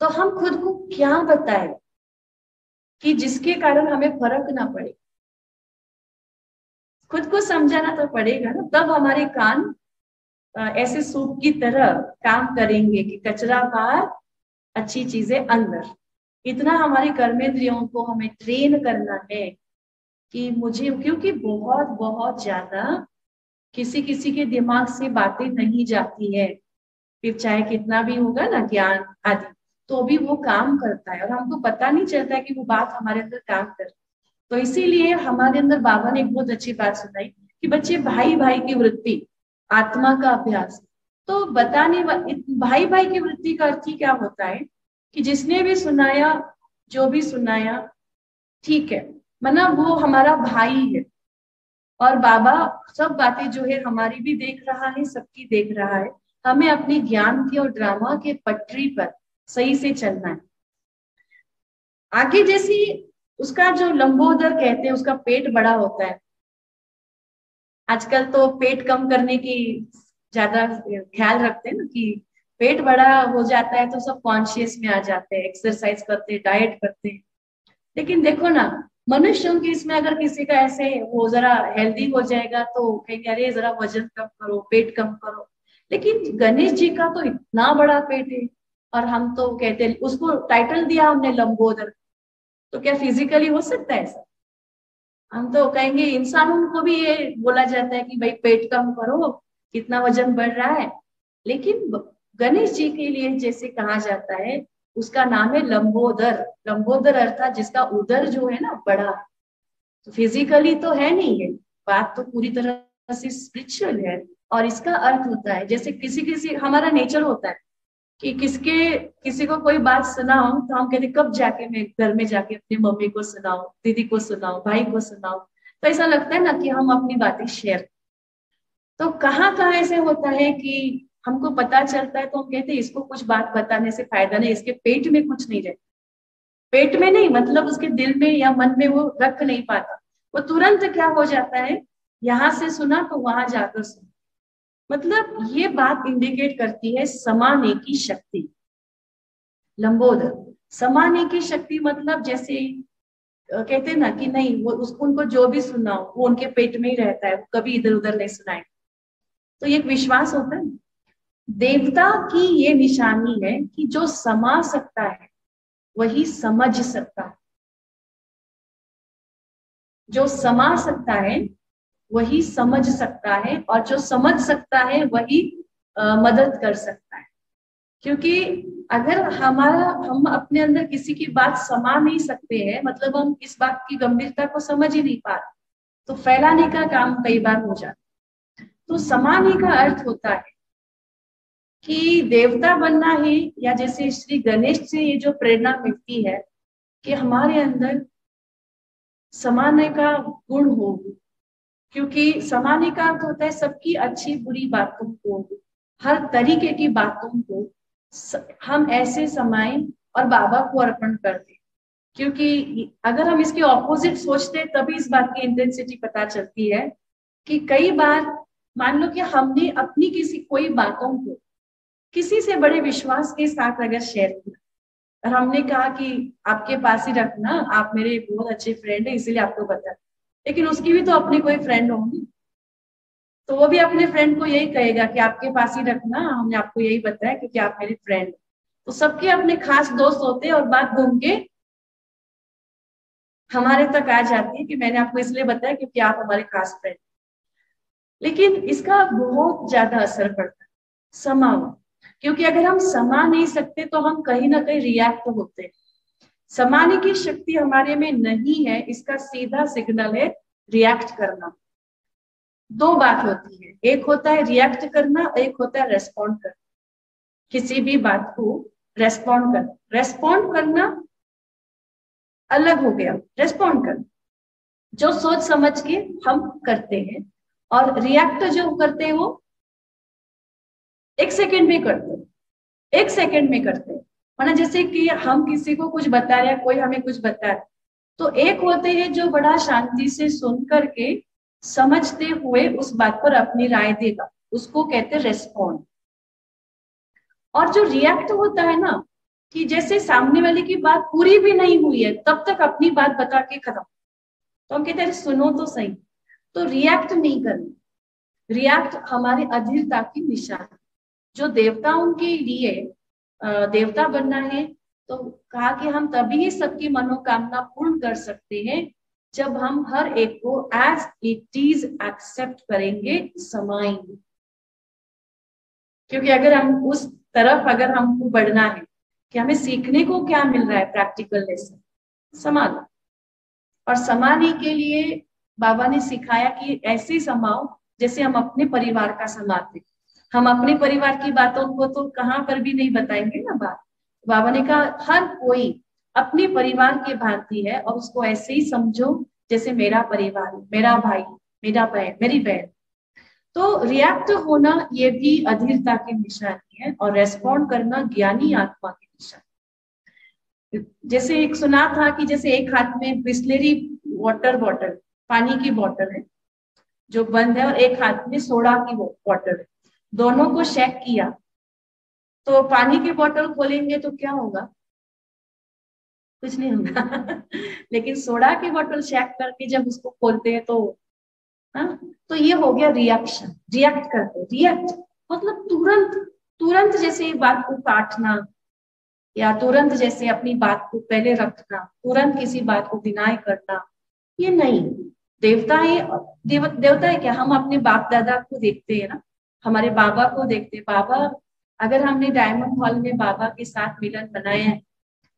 तो हम खुद को क्या बताए कि जिसके कारण हमें फ़र्क ना पड़े? खुद को समझाना तो पड़ेगा ना। तब हमारे कान ऐसे सूप की तरह काम करेंगे कि कचरा बाहर, अच्छी चीज़ें अंदर। इतना हमारे कर्मेंद्रियों को हमें ट्रेन करना है कि मुझे, क्योंकि बहुत बहुत ज़्यादा किसी किसी के दिमाग से बातें नहीं जाती है। फिर चाहे कितना भी होगा ना ज्ञान आदि तो भी वो काम करता है और हमको पता नहीं चलता है कि वो बात हमारे अंदर काम कर। तो इसीलिए हमारे अंदर बाबा ने एक बहुत अच्छी बात सुनाई कि बच्चे भाई भाई की वृत्ति, आत्मा का अभ्यास। तो बताने भाई भाई की वृत्ति का अर्थ ही क्या होता है कि जिसने भी सुनाया, जो भी सुनाया, ठीक है, मना वो हमारा भाई है। और बाबा, सब बातें जो है हमारी भी देख रहा है, सबकी देख रहा है। हमें अपने ज्ञान के और ड्रामा के पटरी पर सही से चलना है। आगे जैसी उसका जो लंबोदर कहते हैं, उसका पेट बड़ा होता है। आजकल तो पेट कम करने की ज़्यादा ख्याल रखते हैं ना कि पेट बड़ा हो जाता है तो सब कॉन्शियस में आ जाते हैं एक्सरसाइज करते हैं डाइट करते हैं। लेकिन देखो ना मनुष्यों की इसमें अगर किसी का ऐसे वो जरा हेल्दी हो जाएगा तो कहेंगे, अरे, जरा वज़न कम करो, पेट कम करो। लेकिन गणेश जी का तो इतना बड़ा पेट है और हम तो कहते हैं, उसको टाइटल दिया हमने लंबोदर। तो क्या फिजिकली हो सकता है ऐसा? हम तो कहेंगे, इंसानों को भी ये बोला जाता है कि भाई पेट कम करो, कितना वज़न बढ़ रहा है। लेकिन गणेश जी के लिए जैसे कहा जाता है उसका नाम है लंबोदर। लंबोदर अर्थात जिसका उदर जो है ना, बड़ा। तो फिजिकली तो है नहीं है। बात तो पूरी तरह से स्पिरिचुअल है और इसका अर्थ होता है, जैसे किसी किसी, हमारा नेचर होता है कि किसके, किसी को कोई बात सुनाओ तो हम कहते कब जाके मैं घर में जाके अपनी मम्मी को सुनाऊ, दीदी को सुनाऊ, भाई को सुनाऊ? तो ऐसा लगता है ना कि हम अपनी बातें शेयर तो कहाँ कहाँ ऐसे होता है कि हमको पता चलता है तो हम कहते हैं, इसको कुछ बात बताने से फ़ायदा नहीं, इसके पेट में कुछ नहीं रहता पेट में नहीं मतलब उसके दिल में या मन में वो रख नहीं पाता। वो तुरंत क्या हो जाता है? यहाँ से सुना तो वहाँ जाकर सुना। मतलब ये बात इंडिकेट करती है समाने की शक्ति। लंबोदर, समाने की शक्ति मतलब जैसे कहते ना कि नहीं, वो उसको उनको जो भी सुना हो, वो उनके पेट में ही रहता है कभी इधर उधर नहीं सुनाए तो ये एक विश्वास होता है देवता की ये निशानी है कि जो समा सकता है वही समझ सकता है। जो समा सकता है वही समझ सकता है और जो समझ सकता है वही आ, मदद कर सकता है। क्योंकि अगर हमारा हम अपने अंदर किसी की बात समा नहीं सकते हैं मतलब हम इस बात की गंभीरता को समझ ही नहीं पाते तो फैलाने का काम कई बार हो जाता तो समाने का अर्थ होता है कि देवता बनना ही, या जैसे श्री गणेश से ये जो प्रेरणा मिलती है, कि हमारे अंदर समाने का गुण हो क्योंकि समाने का अर्थ होता है सबकी अच्छी बुरी बातों को, हर तरीके की बातों को हम ऐसे समाये और बाबा को अर्पण कर क्योंकि अगर हम इसके ऑपोजिट सोचते तभी इस बात की इंटेंसिटी पता चलती है कि कई बार, मान लो कि हमने अपनी किसी कोई बातों को किसी से बड़े विश्वास के साथ अगर शेयर किया, और हमने कहा कि आपके पास ही रखना, आप मेरे बहुत अच्छे फ्रेंड है, इसीलिए आपको बता लेकिन उसकी भी तो अपनी कोई फ्रेंड होंगी। तो वो भी अपने फ्रेंड को यही कहेगा कि आपके पास ही रखना, हमने आपको यही बताया क्योंकि आप मेरी फ्रेंड तो सबके अपने खास दोस्त होते हैं और बात घूम के हमारे तक आ जाती है कि मैंने आपको इसलिए बताया क्योंकि आप हमारे खास फ्रेंड लेकिन इसका बहुत ज़्यादा असर पड़ता है। समाओ क्योंकि अगर हम समा नहीं सकते तो हम कहीं ना कहीं रिएक्ट होते हैं। समाने की शक्ति हमारे में नहीं है, इसका सीधा सिग्नल है रिएक्ट करना। दो बात होती है। एक होता है रिएक्ट करना, एक होता है रेस्पॉन्ड करना। किसी भी बात को रेस्पॉन्ड करना। रेस्पॉन्ड करना अलग हो गया। रेस्पॉन्ड करना। जो सोच समझ के हम करते हैं और रिएक्ट जो करते हैं वो एक सेकेंड में करते एक सेकेंड में करते माना जैसे कि हम किसी को कुछ बता रहे हैं, कोई हमें कुछ बता रहे तो एक होते हैं जो बड़ा शांति से सुन करके समझते हुए उस बात पर अपनी राय देगा। उसको कहते रेस्पॉन्ड और जो रिएक्ट होता है ना, कि जैसे सामने वाले की बात पूरी भी नहीं हुई है, तब तक अपनी बात बता के खत्म। तो हम कहते हैं सुनो तो सही। तो रिएक्ट नहीं करना। रिएक्ट हमारे अधीरता की निशान जो देवताओं के लिए देवता बनना है तो कहा कि हम तभी सबकी मनोकामना पूर्ण कर सकते हैं जब हम हर एक को एज इट इज़ एक्सेप्ट करेंगे, समाएँगे। क्योंकि अगर हम उस तरफ़ अगर हमको बढ़ना है कि हमें सीखने को क्या मिल रहा है प्रैक्टिकल लेसन समाधान और समाने के लिए बाबा ने सिखाया कि ऐसे समाओ जैसे हम अपने परिवार का समाते हम अपने परिवार की बातों को तो कहाँ पर भी नहीं बताएँगे ना बात। बाबा ने कहा, हर कोई अपने परिवार के भांति है और उसको ऐसे ही समझो जैसे मेरा परिवार मेरा भाई, मेरा बहन, मेरी बहन। तो रिएक्ट होना ये भी अधीरता की निशानी है और रेस्पॉन्ड करना ज्ञानी आत्मा की निशानी। जैसे एक सुना था कि जैसे एक हाथ में बिस्लेरी वाटर बॉटल पानी की बॉटल है, जो बंद है, और एक हाथ में सोडा की बॉटल है। दोनों को शेक किया। तो पानी की बोतल खोलेंगे तो क्या होगा? कुछ नहीं होगा। (laughs) लेकिन सोडा की बोतल शेक करके जब उसको खोलते हैं तो हाँ तो ये हो गया रिएक्शन रिएक्ट करते रिएक्ट मतलब तुरंत तुरंत जैसे बात को काटना या तुरंत जैसे अपनी बात को पहले रखना तुरंत किसी बात को डिनाई करना ये नहीं। देवता है देव, देवता है क्या? हम अपने बाप दादा को देखते हैं ना हमारे बाबा को देखते, बाबा, अगर हमने डायमंड हॉल में बाबा के साथ मिलन बनाया है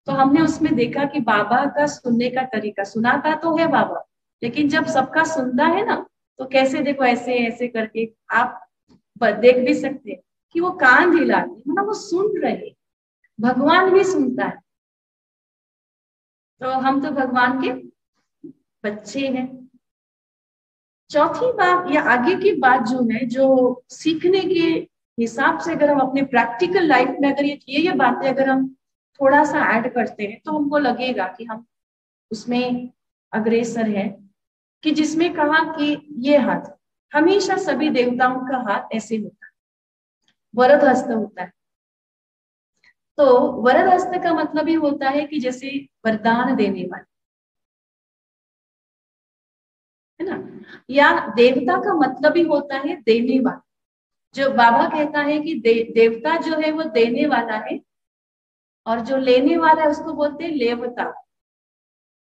तो हमने उसमें देखा कि बाबा का सुनने का तरीका, सुनाता तो है बाबा, लेकिन जब सबका सुनता है ना तो कैसे देखो ऐसे ऐसे करके आप देख भी सकते हैं कि वो कान हिलाते मतलब वो सुन रहे भगवान भी सुनता है। तो हम तो भगवान के बच्चे हैं। चौथी बात या आगे की बात जो है, जो सीखने के हिसाब से अगर हम अपने प्रैक्टिकल लाइफ में अगर ये ये बातें अगर हम थोड़ा सा ऐड करते हैं तो हमको लगेगा कि हम उसमें अग्रेसर है, कि जिसमें कहा कि ये हाथ, हमेशा सभी देवताओं का हाथ ऐसे होता है। वरद हस्त होता है। तो वरद हस्त का मतलब ये होता है कि जैसे वरदान देने वाले। है ना? या देवता का मतलब ही होता है देने वाला। जो बाबा कहता है कि दे, देवता जो है वो देने वाला है और जो लेने वाला है उसको बोलते हैं लेवता।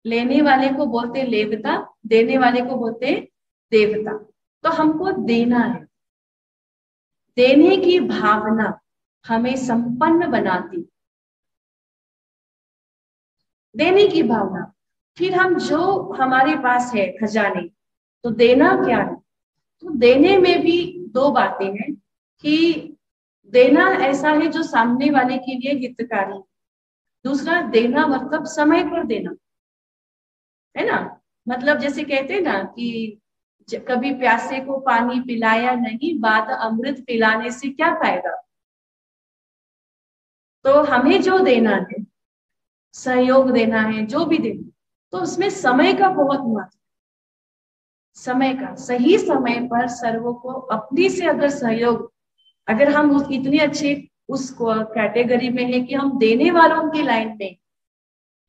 लेने वाले को बोलते लेवता देने वाले को बोलते देवता। तो हमको देना है। देने की भावना हमें संपन्न बनाती। देने की भावना। फिर हम जो हमारे पास है खजाने तो देना क्या है? तो देने में भी दो बातें हैं कि देना ऐसा है जो सामने वाले के लिए हितकारी दूसरा, देना मतलब समय पर देना। है ना? मतलब जैसे कहते हैं ना कि कभी प्यासे को पानी पिलाया नहीं बात अमृत पिलाने से क्या फ़ायदा? तो हमें जो देना है, सहयोग देना है, जो भी देना तो उसमें समय का बहुत महत्व समय का, सही समय पर सर्वों को अपनी से अगर सहयोग, अगर हम उस इतने अच्छे, उस कैटेगरी में है कि हम देने वालों की लाइन में,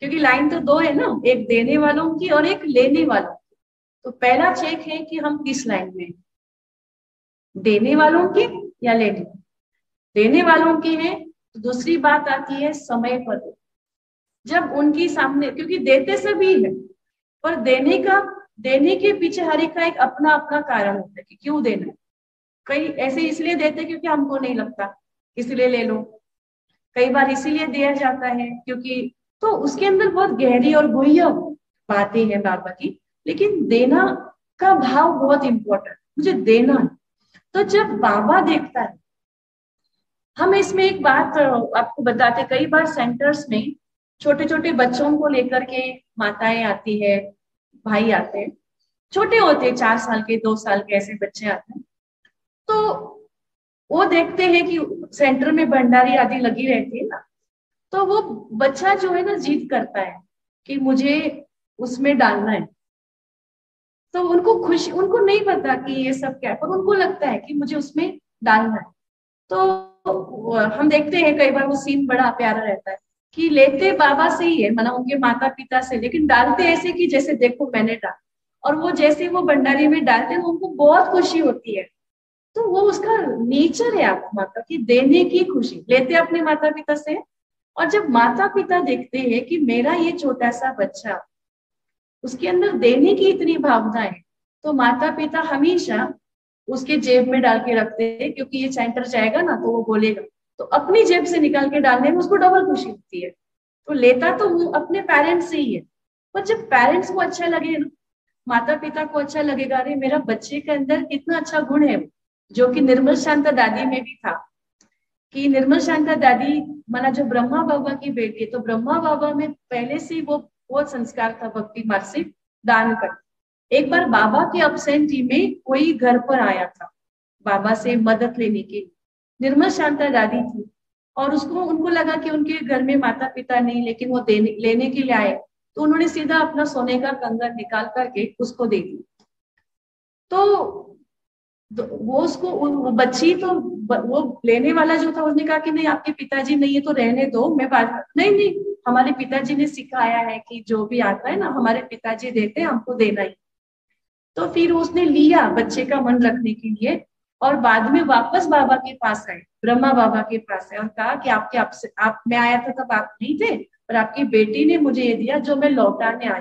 क्योंकि लाइन तो दो है ना, एक देने वालों की और एक लेने वालों की। तो पहला चेक है कि हम किस लाइन में देने वालों की या लेने? देने वालों की है तो दूसरी बात आती है समय पर। जब उनकी सामने, क्योंकि देते सभी है, पर देने का, देने के पीछे हर एक का एक अपना अपना कारण होता है कि क्यों देना है? कई ऐसे इसलिए देते क्योंकि हमको नहीं लगता, इसलिए ले लो। कई बार इसीलिए दिया जाता है क्योंकि तो उसके अंदर बहुत गहरी और गुह्य बातें हैं बाबा की, लेकिन देना का भाव बहुत इंपॉर्टेंट मुझे देना तो जब बाबा देखता है, हम इसमें एक बात आपको बताते, कई बार सेंटर्स में छोटे छोटे बच्चों को लेकर के माताएँ आती है, भाई आते हैं। छोटे होते हैं, चार साल के, दो साल के ऐसे बच्चे आते हैं। तो वो देखते हैं कि सेंटर में भंडारी आदि लगी रहती है ना तो वो बच्चा जो है ना, जीत करता है कि मुझे उसमें डालना है। तो उनको खुश, उनको नहीं पता कि ये सब क्या है, पर उनको लगता है कि मुझे उसमें डालना है। तो हम देखते हैं, कई बार वो सीन बड़ा प्यारा रहता है। कि लेते बाबा से ही है मतलब उनके माता पिता से, लेकिन डालते ऐसे कि जैसे देखो मैंने डाल। और वो जैसे वो भंडारी में डालते हैं, उनको बहुत खुशी होती है। तो वो उसका नेचर है आत्मा का कि, देने की खुशी। लेते अपने माता पिता से। और जब माता पिता देखते हैं कि मेरा ये छोटा सा बच्चा, उसके अंदर देने की इतनी भावना है तो माता पिता हमेशा उसके जेब में डाल के रखते हैं, क्योंकि ये सेंटर जाएगा ना तो वो बोलेगा। तो अपनी जेब से निकाल के डालने में उसको डबल खुशी होती है। तो लेता तो वो अपने पेरेंट्स से ही है। पर जब पेरेंट्स को अच्छा लगे ना माता पिता को अच्छा लगेगा, अरे मेरा बच्चे के अंदर कितना अच्छा गुण है जो कि निर्मल शांता दादी में भी था। कि निर्मल शांता दादी, माना जो ब्रह्मा बाबा की बेटी है तो ब्रह्मा बाबा में पहले से वो बहुत संस्कार था भक्ति मार्ग से दान कर एक बार बाबा के अपसेंटी में कोई घर पर आया था, बाबा से मदद लेने के निर्मल शांता दादी थी। और उसको, उनको लगा कि उनके घर में माता पिता नहीं, लेकिन वो देने, लेने के लिए आए। तो उन्होंने सीधा अपना सोने का कंगन निकाल करके उसको दे दी तो वो उसको, वो बच्ची तो वो लेने वाला जो था, उसने कहा कि नहीं, आपके पिताजी नहीं है तो रहने दो, मैं बात नहीं नहीं, हमारे पिताजी ने सिखाया है कि जो भी आता है ना, हमारे पिताजी देते हमको देना ही। तो फिर उसने लिया बच्चे का मन रखने के लिए और बाद में वापस बाबा के पास आए ब्रह्मा बाबा के पास आए और कहा कि आपके आपसे आप मैं आया था तब आप नहीं थे पर आपकी बेटी ने मुझे ये दिया जो मैं लौटाने आई।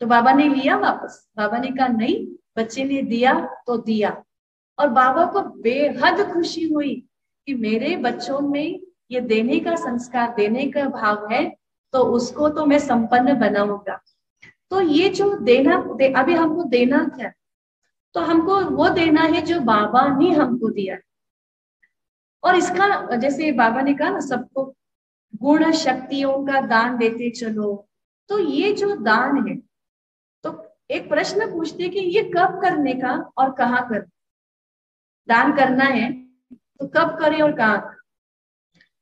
तो बाबा ने लिया वापस। बाबा ने कहा नहीं बच्चे ने दिया तो दिया। और बाबा को बेहद खुशी हुई कि मेरे बच्चों में ये देने का संस्कार देने का भाव है तो उसको तो मैं संपन्न बनाऊँगा। तो ये जो देना दे, अभी हमको देना क्या? तो हमको वो देना है जो बाबा ने हमको दिया। और इसका, जैसे बाबा ने कहा ना, सबको गुण शक्तियों का दान देते चलो। तो ये जो दान है तो एक प्रश्न पूछते कि ये कब करने का और कहाँ कर? दान करना है तो कब करे और कहाँ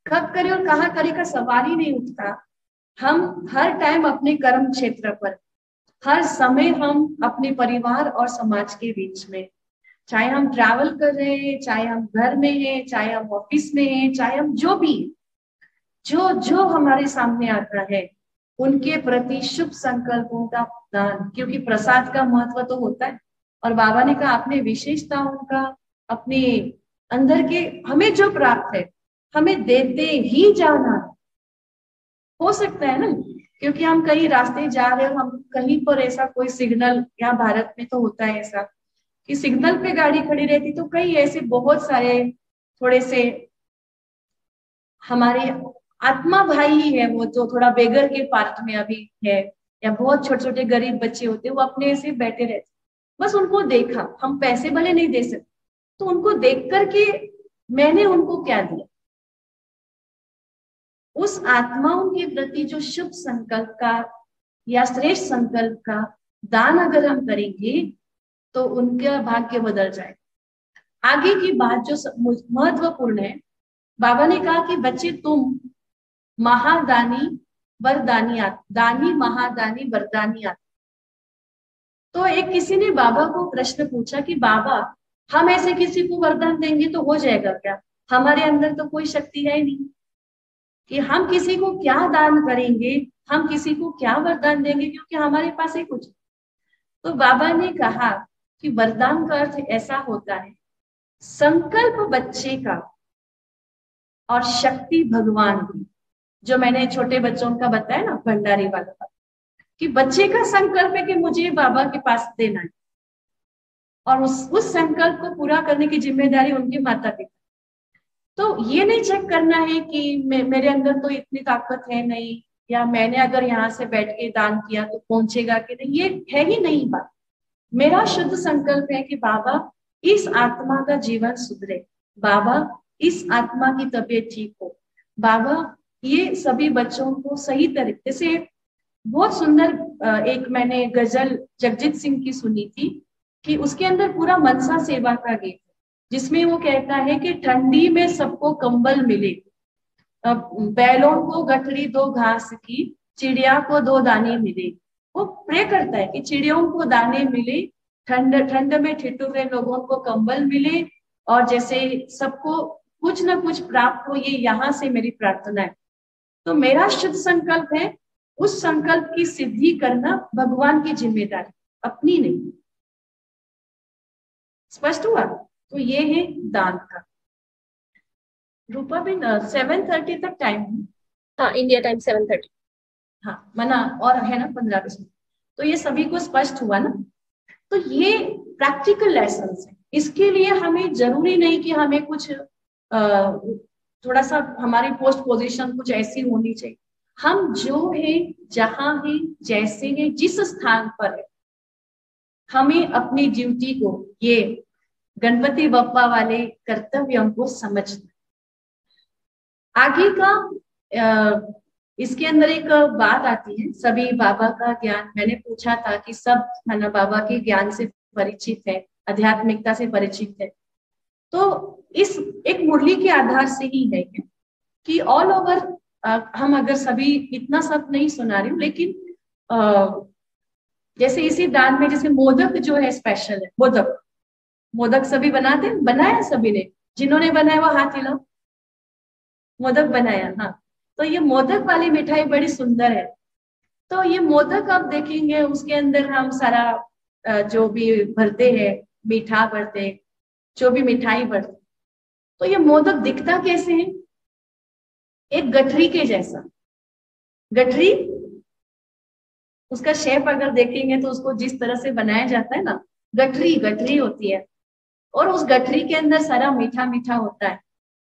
कब करे और कहाँ करे का सवाल ही नहीं उठता। हम हर टाइम अपने कर्म क्षेत्र पर हर समय हम अपने परिवार और समाज के बीच में, चाहे हम ट्रैवल कर रहे हैं, चाहे हम घर में हैं, चाहे हम ऑफ़िस में हैं, चाहे हम जो भी, जो जो हमारे सामने आता है, उनके प्रति शुभ संकल्पों का दान, क्योंकि प्रसाद का महत्व तो होता है। और बाबा ने कहा अपने विशेषताओं का अपने अंदर के हमें जो प्राप्त है, हमें देते ही जाना। हो सकता है ना? क्योंकि हम कहीं रास्ते जा रहे हो, हम कहीं पर ऐसा कोई सिग्नल यहाँ भारत में तो होता है ऐसा, कि सिग्नल पे गाड़ी खड़ी रहती तो कई ऐसे बहुत सारे थोड़े से हमारे आत्मा भाई ही है वो, जो थोड़ा बेगर के पार्ट में अभी है, या बहुत छोटे छोटे गरीब बच्चे होते वो अपने ऐसे बैठे रहते बस उनको देखा, हम पैसे भले नहीं दे सकते तो उनको देख करके मैंने उनको क्या दिया? उस आत्माओं के प्रति जो शुभ संकल्प का या श्रेष्ठ संकल्प का दान अगर हम करेंगे तो उनका भाग्य बदल जाए आगे की बात जो महत्वपूर्ण है, बाबा ने कहा कि बच्चे तुम महादानी वरदानी दानी महादानी वरदानी तो एक किसी ने बाबा को प्रश्न पूछा कि बाबा, हम ऐसे किसी को वरदान देंगे तो हो जाएगा क्या? हमारे अंदर तो कोई शक्ति है ही नहीं। कि हम किसी को क्या दान करेंगे, हम किसी को क्या वरदान देंगे, क्योंकि हमारे पास ही कुछ तो बाबा ने कहा कि वरदान का अर्थ ऐसा होता है, संकल्प बच्चे का और शक्ति भगवान की, जो मैंने छोटे बच्चों का बताया ना, भंडारी वाला कि बच्चे का संकल्प है कि मुझे बाबा के पास देना है। और उस उस संकल्प को पूरा करने की ज़िम्मेदारी उनके माता पिता तो ये नहीं चेक करना है कि मे, मेरे अंदर तो इतनी ताकत है नहीं या मैंने अगर यहाँ से बैठ के दान किया तो पहुंचेगा कि नहीं? ये है ही नहीं बात। मेरा शुद्ध संकल्प है कि बाबा इस आत्मा का जीवन सुधरे। बाबा इस आत्मा की तबीयत ठीक हो। बाबा ये सभी बच्चों को सही तरीके से बहुत सुंदर एक मैंने गज़ल जगजीत सिंह की सुनी थी कि उसके अंदर पूरा मनसा सेवा का गीत जिसमें वो कहता है कि ठंडी में सबको कंबल मिले। बैलों को गठरी दो घास की, चिड़िया को दो दाने मिले। वो प्रे करता है कि चिड़ियों को दाने मिले, ठंड ठंड में ठिठुरे लोगों को कंबल मिले और जैसे सबको कुछ ना कुछ प्राप्त हो, ये यहाँ से मेरी प्रार्थना है। तो मेरा शुद्ध संकल्प है, उस संकल्प की सिद्धि करना भगवान की ज़िम्मेदारी, अपनी नहीं। स्पष्ट हुआ? तो ये है दान का। रूपा भी सेवन थर्टी तक टाइम हाँ। इंडिया टाइम सेवन थर्टी हाँ मना और है ना पंद्रह बीस मिनट। तो ये सभी को स्पष्ट हुआ ना? तो ये प्रैक्टिकल लेसन है। इसके लिए हमें ज़रूरी नहीं कि हमें कुछ आ, थोड़ा सा हमारी पोस्ट पोजीशन कुछ ऐसी होनी चाहिए। हम जो है जहाँ है जैसे है जिस स्थान पर है हमें अपनी ड्यूटी को ये गणपति बप्पा वाले कर्तव्यों को समझना। आगे का इसके अंदर एक बात आती है सभी बाबा का ज्ञान मैंने पूछा था कि सब है ना बाबा के ज्ञान से परिचित है आध्यात्मिकता से परिचित है। तो इस एक मुरली के आधार से ही है कि ऑल ओवर हम अगर सभी इतना सब नहीं सुना रही हूँ लेकिन आ, जैसे इसी दान में जैसे मोदक जो है स्पेशल है मोदक। मोदक सभी बनाते बनाया सभी ने? जिन्होंने बनाया वो हाथ हिलाओ मोदक बनाया हाँ। तो ये मोदक वाली मिठाई बड़ी सुंदर है। तो ये मोदक आप देखेंगे, उसके अंदर हम सारा जो भी भरते हैं, मीठा भरते जो भी मिठाई भरते तो ये मोदक दिखता कैसे है? एक गठरी के जैसा। गठरी, उसका शेप अगर देखेंगे तो उसको जिस तरह से बनाया जाता है ना, गठरी गठरी होती है। और उस गठरी के अंदर सारा मीठा मीठा होता है।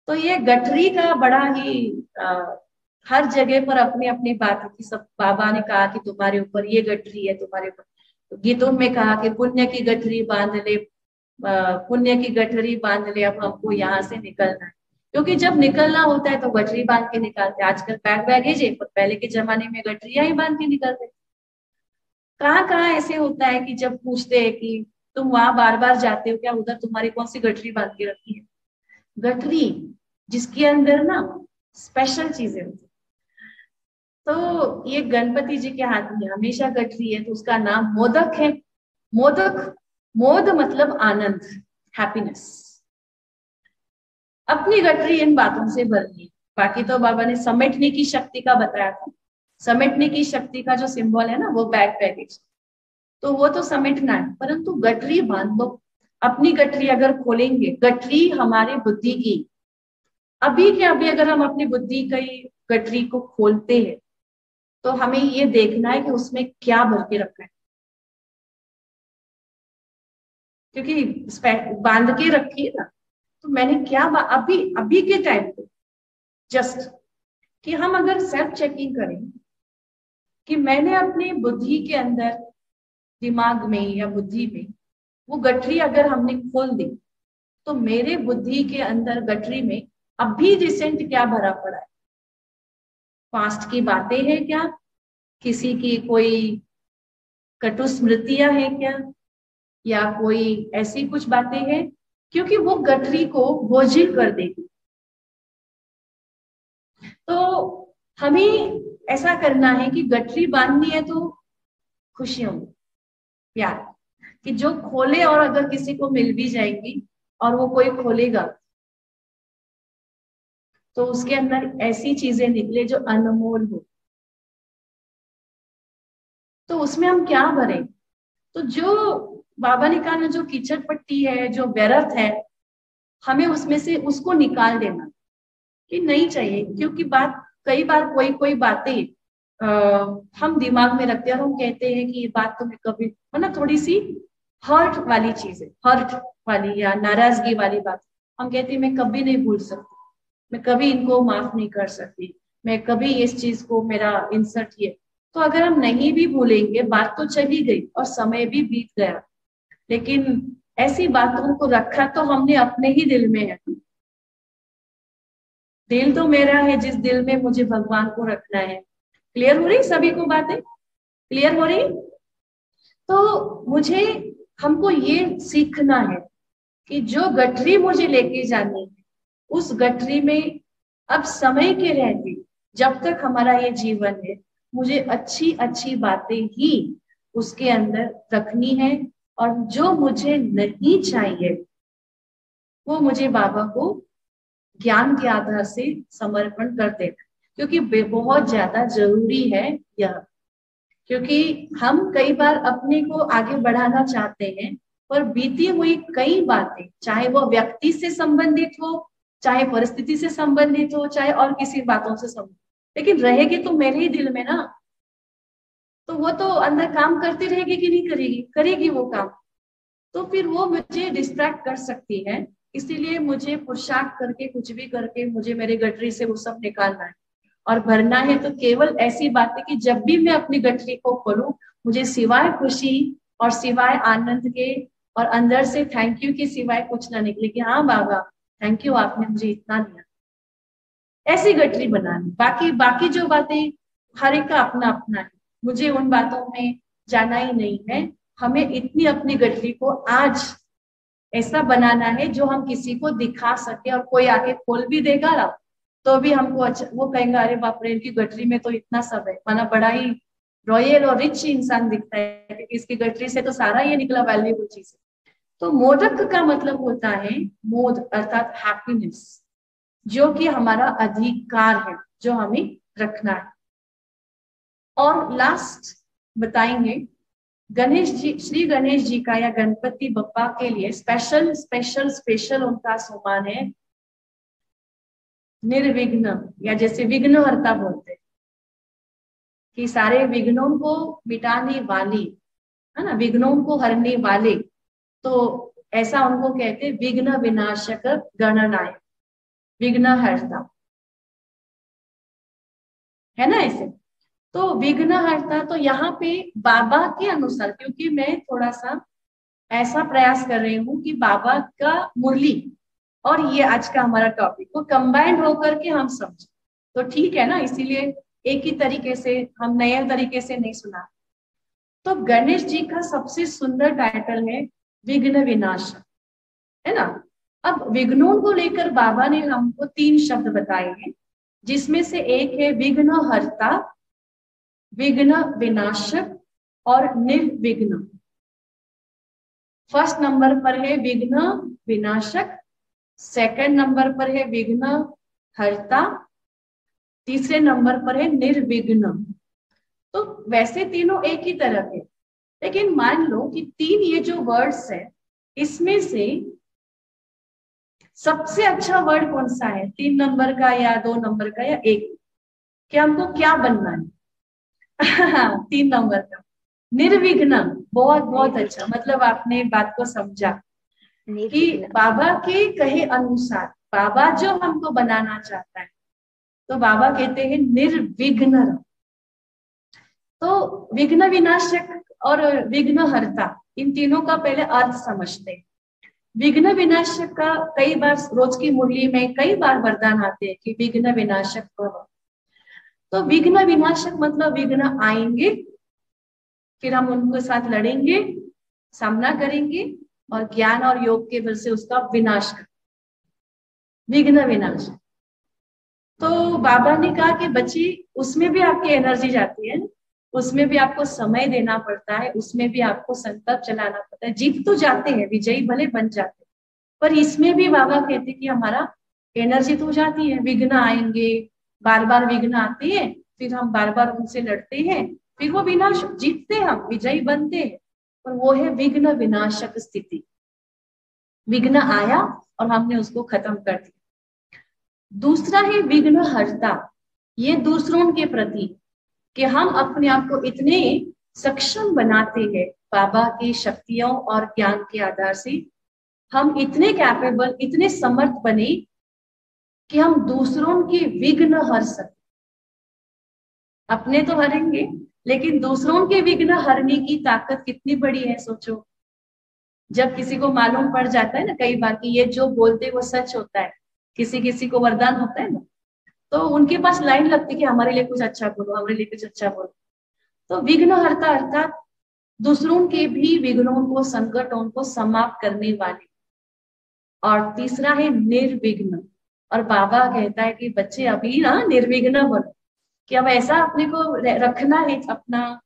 तो ये गठरी का बड़ा ही आ, हर जगह पर अपनी अपनी बात कि सब बाबा ने कहा कि तुम्हारे ऊपर ये गठरी है तुम्हारे ऊपर। तो गीतों में कहा कि पुण्य की गठरी बाँध ले पुण्य की गठरी बाँध ले अब हमको यहाँ से निकलना है। क्योंकि जब निकलना होता है तो गठरी बाँध के निकालते आजकल बैग बैगेज है पर पहले के जमाने में गठरिया ही बाँध के निकलते कहाँ कहाँ ऐसे होता है कि जब पूछते हैं कि तुम वहाँ बार बार जाते हो, क्या उधर तुम्हारी कौन सी गठरी बाँध के रखी है? गठरी, जिसके अंदर ना स्पेशल चीज़ें होती तो ये गणपति जी के हाथ में हमेशा गठरी है तो उसका नाम मोदक है। मोदक, मोद मतलब आनंद हैप्पीनेस अपनी गठरी इन बातों से भरनी है। बाकी तो बाबा ने समेटने की शक्ति का बताया था। समेटने की शक्ति का जो सिंबल है ना, वो बैग पैकेज तो वो तो समेटना है। परंतु गठरी बाँध। लो अपनी गठरी अगर खोलेंगे, गठरी हमारे बुद्धि की। अभी के अभी अगर हम अपनी बुद्धि की गठरी को खोलते हैं तो हमें ये देखना है कि उसमें क्या भर के रखा है। क्योंकि बाँध के रखी है ना तो मैंने क्या अभी अभी के टाइम पे जस्ट कि हम अगर सेल्फ चेकिंग करें कि मैंने अपनी बुद्धि के अंदर दिमाग में या बुद्धि में, वो गठरी अगर हमने खोल दी तो मेरे बुद्धि के अंदर गठरी में अभी रिसेंट क्या भरा पड़ा है? पास्ट की बातें हैं क्या? किसी की कोई कटु स्मृतियाँ हैं क्या? या कोई ऐसी कुछ बातें हैं? क्योंकि वो गठरी को बोझिल कर देगी तो हमें ऐसा करना है कि गठरी बांधनी है तो खुशियों प्यार कि जो खोले और अगर किसी को मिल भी जाएगी और वो कोई खोलेगा तो उसके अंदर ऐसी चीज़ें निकले जो अनमोल हो। तो उसमें हम क्या भरें? तो जो बाबा ने कहा ना जो कीचड़ पट्टी है, जो व्यर्थ है, हमें उसमें से उसको निकाल देना, कि नहीं चाहिए, क्योंकि बात, कई बार कोई कोई बातें हम दिमाग में रखते हैं हम कहते हैं कि ये बात तो मैं कभी मतलब थोड़ी सी हर्ट वाली चीज़ है, हर्ट वाली या नाराज़गी वाली बात। हम कहते हैं, मैं कभी नहीं भूल सकती, मैं कभी इनको माफ़ नहीं कर सकती, मैं कभी इस चीज़ को मेरा इंसर्ट ये। तो अगर हम नहीं भी भूलेंगे, बात तो चली गई और समय भी बीत गया। लेकिन ऐसी बातों को रखा तो हमने अपने ही दिल में है। दिल तो मेरा है, जिस दिल में मुझे भगवान को रखना है। क्लियर हो रही सभी को बातें? क्लियर हो रही? तो मुझे, हमको ये सीखना है कि जो गठरी मुझे लेके जानी है उस गठरी में अब समय के रहते, जब तक हमारा ये जीवन है, मुझे अच्छी अच्छी बातें ही उसके अंदर रखनी है और जो मुझे नहीं चाहिए, वो मुझे बाबा को ज्ञान के आधार से समर्पण कर देना क्योंकि बहुत ज़्यादा ज़रूरी है यह। क्योंकि हम कई बार अपने को आगे बढ़ाना चाहते हैं, पर बीती हुई कई बातें, चाहे वो व्यक्ति से संबंधित हो, चाहे परिस्थिति से संबंधित हो, चाहे और किसी बातों से संबंधित लेकिन रहेगी तो मेरे ही दिल में ना। तो वो तो अंदर काम करती रहेगी कि नहीं करेगी? करेगी वो काम। तो फिर वो मुझे डिस्ट्रैक्ट कर सकती है। इसीलिए मुझे पुरुषार्थ करके, कुछ भी करके मुझे मेरे गटरी से वो सब निकालना है। और भरना है तो केवल ऐसी बात है कि जब भी मैं अपनी गठरी को खोलू, मुझे सिवाय खुशी और सिवाय आनंद के और अंदर से थैंक यू के सिवाय कुछ ना निकले कि हाँ बाबा थैंक यू आपने मुझे इतना दिया। ऐसी गठरी बनानी। बाकी बाकी जो बातें, हर एक का अपना अपना है। मुझे उन बातों में जाना ही नहीं है। हमें इतनी अपनी गठरी को आज ऐसा बनाना है जो हम किसी को दिखा सके और कोई आके खोल भी देगा तो भी हमको अच्छा वो कहेंगे, अरे बाप रे, इनकी गटरी में तो इतना सब है। माना बड़ा ही रॉयल और रिच इंसान दिखता है, क्योंकि इसकी गटरी से तो सारा ये निकला वैल्यूबल चीज़ है। तो मोदक का मतलब होता है मोद, अर्थात हैप्पीनेस जो कि हमारा अधिकार है, जो हमें रखना है। और लास्ट बताएँगे, गणेश जी, श्री गणेश जी का या गणपति बप्पा के लिए स्पेशल स्पेशल स्पेशल उनका सम्मान है। निर्विघ्न, या जैसे विघ्न हरता बोलते कि सारे विघ्नों को मिटाने वाली, है ना, विघ्नों को हरने वाले तो ऐसा उनको कहते विघ्न विनाशक गणनायक विघ्न हरता। है ना ऐसे? तो विघ्न हरता तो यहाँ पे बाबा के अनुसार, क्योंकि मैं थोड़ा सा ऐसा प्रयास कर रही हूँ कि बाबा का मुरली और ये आज का हमारा टॉपिक वो कंबाइंड होकर के हम समझे। तो ठीक है ना, इसीलिए एक ही तरीके से, हम नए तरीके से नहीं सुना। तो गणेश जी का सबसे सुंदर टाइटल है, विघ्न विनाश है ना? अब विघ्नों को लेकर बाबा ने हमको तीन शब्द बताए हैं, जिसमें से एक है विघ्न हरता विघ्न विनाशक और निर्विघ्न। फ़र्स्ट नंबर पर है विघ्न विनाशक सेकंड नंबर पर है विघ्न, हरता। तीसरे नंबर पर है निर्विघ्न। तो वैसे तीनों एक ही तरह के। लेकिन मान लो कि तीन ये जो वर्ड्स है, इसमें से सबसे अच्छा वर्ड कौन सा है? तीन नंबर का या दो नंबर का या एक? कि हमको क्या बनना है? (laughs) तीन नंबर का। निर्विघ्न, बहुत बहुत अच्छा। मतलब आपने बात को समझा। कि बाबा के कहे अनुसार बाबा जो हमको बनाना चाहता है तो बाबा कहते हैं निर्विघ्न तो विघ्न विनाशक और विघ्न हरता इन तीनों का पहले अर्थ समझते हैं। विघ्न विनाशक का कई बार रोज की मुरली में कई बार वरदान आते हैं कि विघ्न विनाशक भव तो विघ्न विनाशक मतलब विघ्न आएँगे फिर हम उनके साथ लड़ेंगे सामना करेंगे और ज्ञान और योग के बल से उसका विनाश कर। विघ्न विनाश। तो बाबा ने कहा कि बच्ची, उसमें भी आपकी एनर्जी जाती है, उसमें भी आपको समय देना पड़ता है, उसमें भी आपको संकल्प चलाना पड़ता है। जीत तो जाते हैं, विजयी भले बन जाते हैं, पर इसमें भी बाबा कहते कि हमारा एनर्जी तो जाती है। विघ्न आएँगे बार बार विघ्न आते हैं, फिर हम बार बार उनसे लड़ते हैं, फिर वो विनाश, जीतते हम, विजयी बनते हैं। और वो है विघ्न विनाशक स्थिति। विघ्न आया और हमने उसको खत्म कर दिया। दूसरा है विघ्न हरता ये दूसरों के प्रति कि हम अपने आप को इतने सक्षम बनाते हैं बाबा की शक्तियों और ज्ञान के आधार से। हम इतने कैपेबल इतने समर्थ बने कि हम दूसरों के विघ्न हर सकते अपने तो हरेंगे। लेकिन दूसरों के विघ्न हरने की ताकत कितनी बड़ी है, सोचो। जब किसी को मालूम पड़ जाता है ना कई बार कि ये जो बोलते वो सच होता है। किसी किसी को वरदान होता है ना। तो उनके पास लाइन लगती कि हमारे लिए कुछ अच्छा बोलो, हमारे लिए कुछ अच्छा बोलो। तो विघ्न हरता अर्थात दूसरों के भी विघ्नों को, संकटों को समाप्त करने वाले। और तीसरा है निर्विघ्न। और बाबा कहता है कि बच्चे अभी ना निर्विघ्न बनो। कि अब ऐसा अपने को रखना है, अपना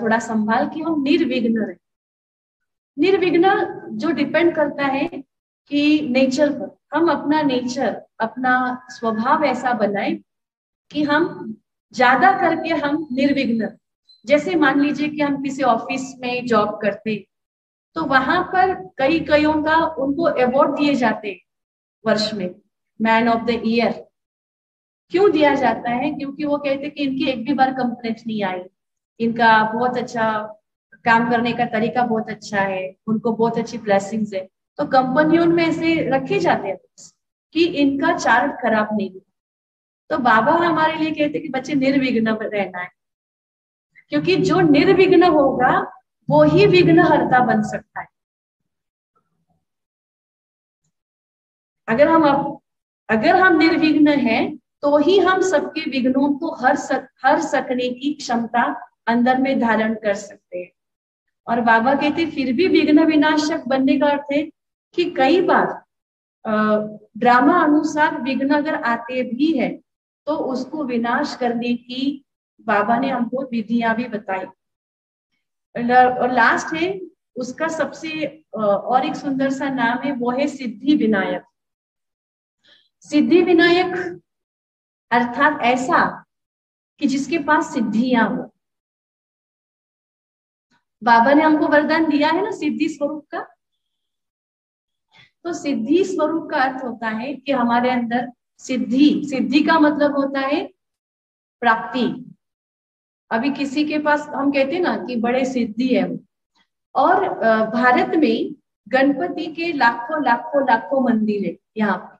थोड़ा संभाल कि हम निर्विघ्न रहे। निर्विघ्न जो डिपेंड करता है कि नेचर पर, हम अपना नेचर अपना स्वभाव ऐसा बनाए कि हम ज़्यादा करके हम निर्विघ्न जैसे मान लीजिए कि हम किसी ऑफ़िस में जॉब करते तो वहाँ पर कई कईयों का उनको अवार्ड दिए जाते वर्ष में मैन ऑफ़ द ईयर क्यों दिया जाता है? क्योंकि वो कहते हैं कि इनकी एक भी बार कंप्लेंट नहीं आई। इनका बहुत अच्छा काम करने का तरीका बहुत अच्छा है। उनको बहुत अच्छी ब्लेसिंग्स है। तो कंपनियों में ऐसे रखे जाते हैं कि इनका चार्ट खराब नहीं हुआ तो बाबा हमारे लिए कहते कि बच्चे निर्विघ्न रहना है। क्योंकि जो निर्विघ्न होगा, वो ही विघ्न हरता बन सकता है। अगर हम अगर हम निर्विघ्न हैं तो ही हम सबके विघ्नों को हर सक, हर सकने की क्षमता अंदर में धारण कर सकते हैं। और बाबा कहते, फिर भी विघ्न विनाशक बनने का अर्थ है कि कई बार ड्रामा अनुसार विघ्न अगर आते भी है तो उसको विनाश करने की बाबा ने हमको विधियाँ भी बताई। और लास्ट है, उसका सबसे और एक सुंदर सा नाम है, वो है सिद्धि विनायक। सिद्धि विनायक अर्थात ऐसा कि जिसके पास सिद्धियाँ हो। बाबा ने हमको वरदान दिया है ना सिद्धि स्वरूप का? तो सिद्धि स्वरूप का अर्थ होता है कि हमारे अंदर सिद्धि सिद्धि का मतलब होता है प्राप्ति। अभी किसी के पास, हम कहते हैं ना कि बड़े सिद्धि है और भारत में गणपति के लाखों लाखों लाखों मंदिर है यहाँ पे।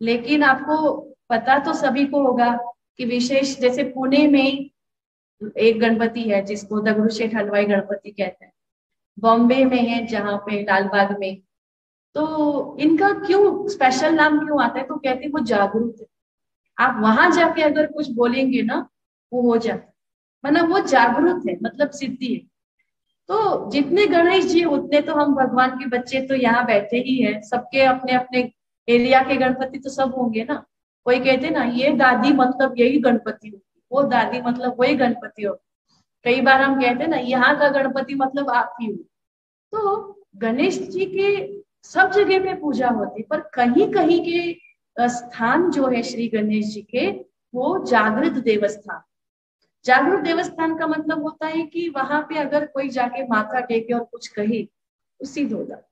लेकिन आपको पता तो सभी को होगा कि विशेष, जैसे पुणे में एक गणपति है, जिसको दगड़ू शेठ हलवाई गणपति कहते हैं। बॉम्बे में है, जहाँ पे लालबाग में। तो इनका क्यों स्पेशल नाम क्यों आता है? तो कहते वो जागरूक है। आप वहाँ जाके अगर कुछ बोलेंगे ना, वो हो जाता मतलब वो जागरूक है मतलब सिद्धि है। तो जितने गणेश जी उतने तो हम भगवान के बच्चे तो यहाँ बैठे ही है। सबके अपने अपने एरिया के गणपति तो सब होंगे ना। कोई कहते ना, ये दादी मतलब यही गणपति होगी, वो दादी मतलब वही गणपति हो कई बार हम कहते ना, यहाँ का गणपति मतलब आप ही हो। तो गणेश जी के सब जगह पे पूजा होती, पर कहीं कहीं के स्थान जो है श्री गणेश जी के, वो जागृत देवस्थान। जागृत देवस्थान का मतलब होता है कि वहाँ पे अगर कोई जाके माथा टेके और कुछ कहे हो जाता।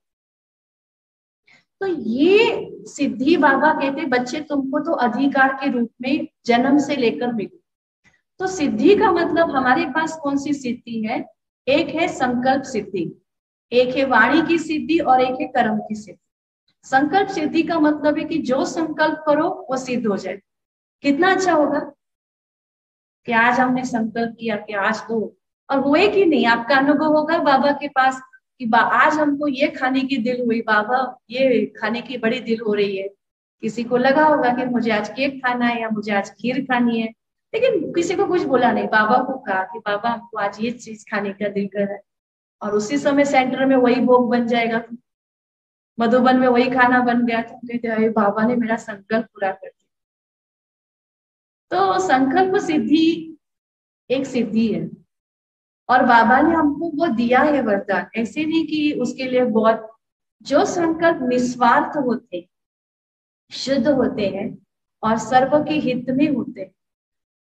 तो ये सिद्धि बाबा कहते, बच्चे, तुमको तो अधिकार के रूप में जन्म से लेकर मिले। तो सिद्धि का मतलब हमारे पास कौन सी सिद्धि है? एक है संकल्प सिद्धि, एक है वाणी की सिद्धि और एक है कर्म की सिद्धि। संकल्प सिद्धि का मतलब है कि जो संकल्प करो, वो सिद्ध हो जाए। कितना अच्छा होगा? कि आज हमने संकल्प किया, कि आज तो और हुए कि नहीं, आपका अनुभव होगा बाबा के पास। कि आज हमको ये खाने की दिल हुई, बाबा, ये खाने की बड़ी दिल हो रही है। किसी को लगा होगा कि मुझे आज केक खाना है या मुझे आज खीर खानी है, लेकिन किसी को कुछ बोला नहीं। बाबा को कहा कि, बाबा, हमको आज ये चीज़ खाने का दिल कर रहा है। और उसी समय सेंटर में वही भोग बन जाएगा। मधुबन में वही खाना बन गया। तो कहते अरे बाबा ने मेरा संकल्प पूरा कर दिया। तो संकल्प सिद्धि एक सिद्धि है। और बाबा ने हमको वो दिया है वरदान। ऐसे नहीं कि उसके लिए बहुत, जो संकल्प निस्वार्थ होते, शुद्ध होते हैं और सर्व के हित में होते हैं,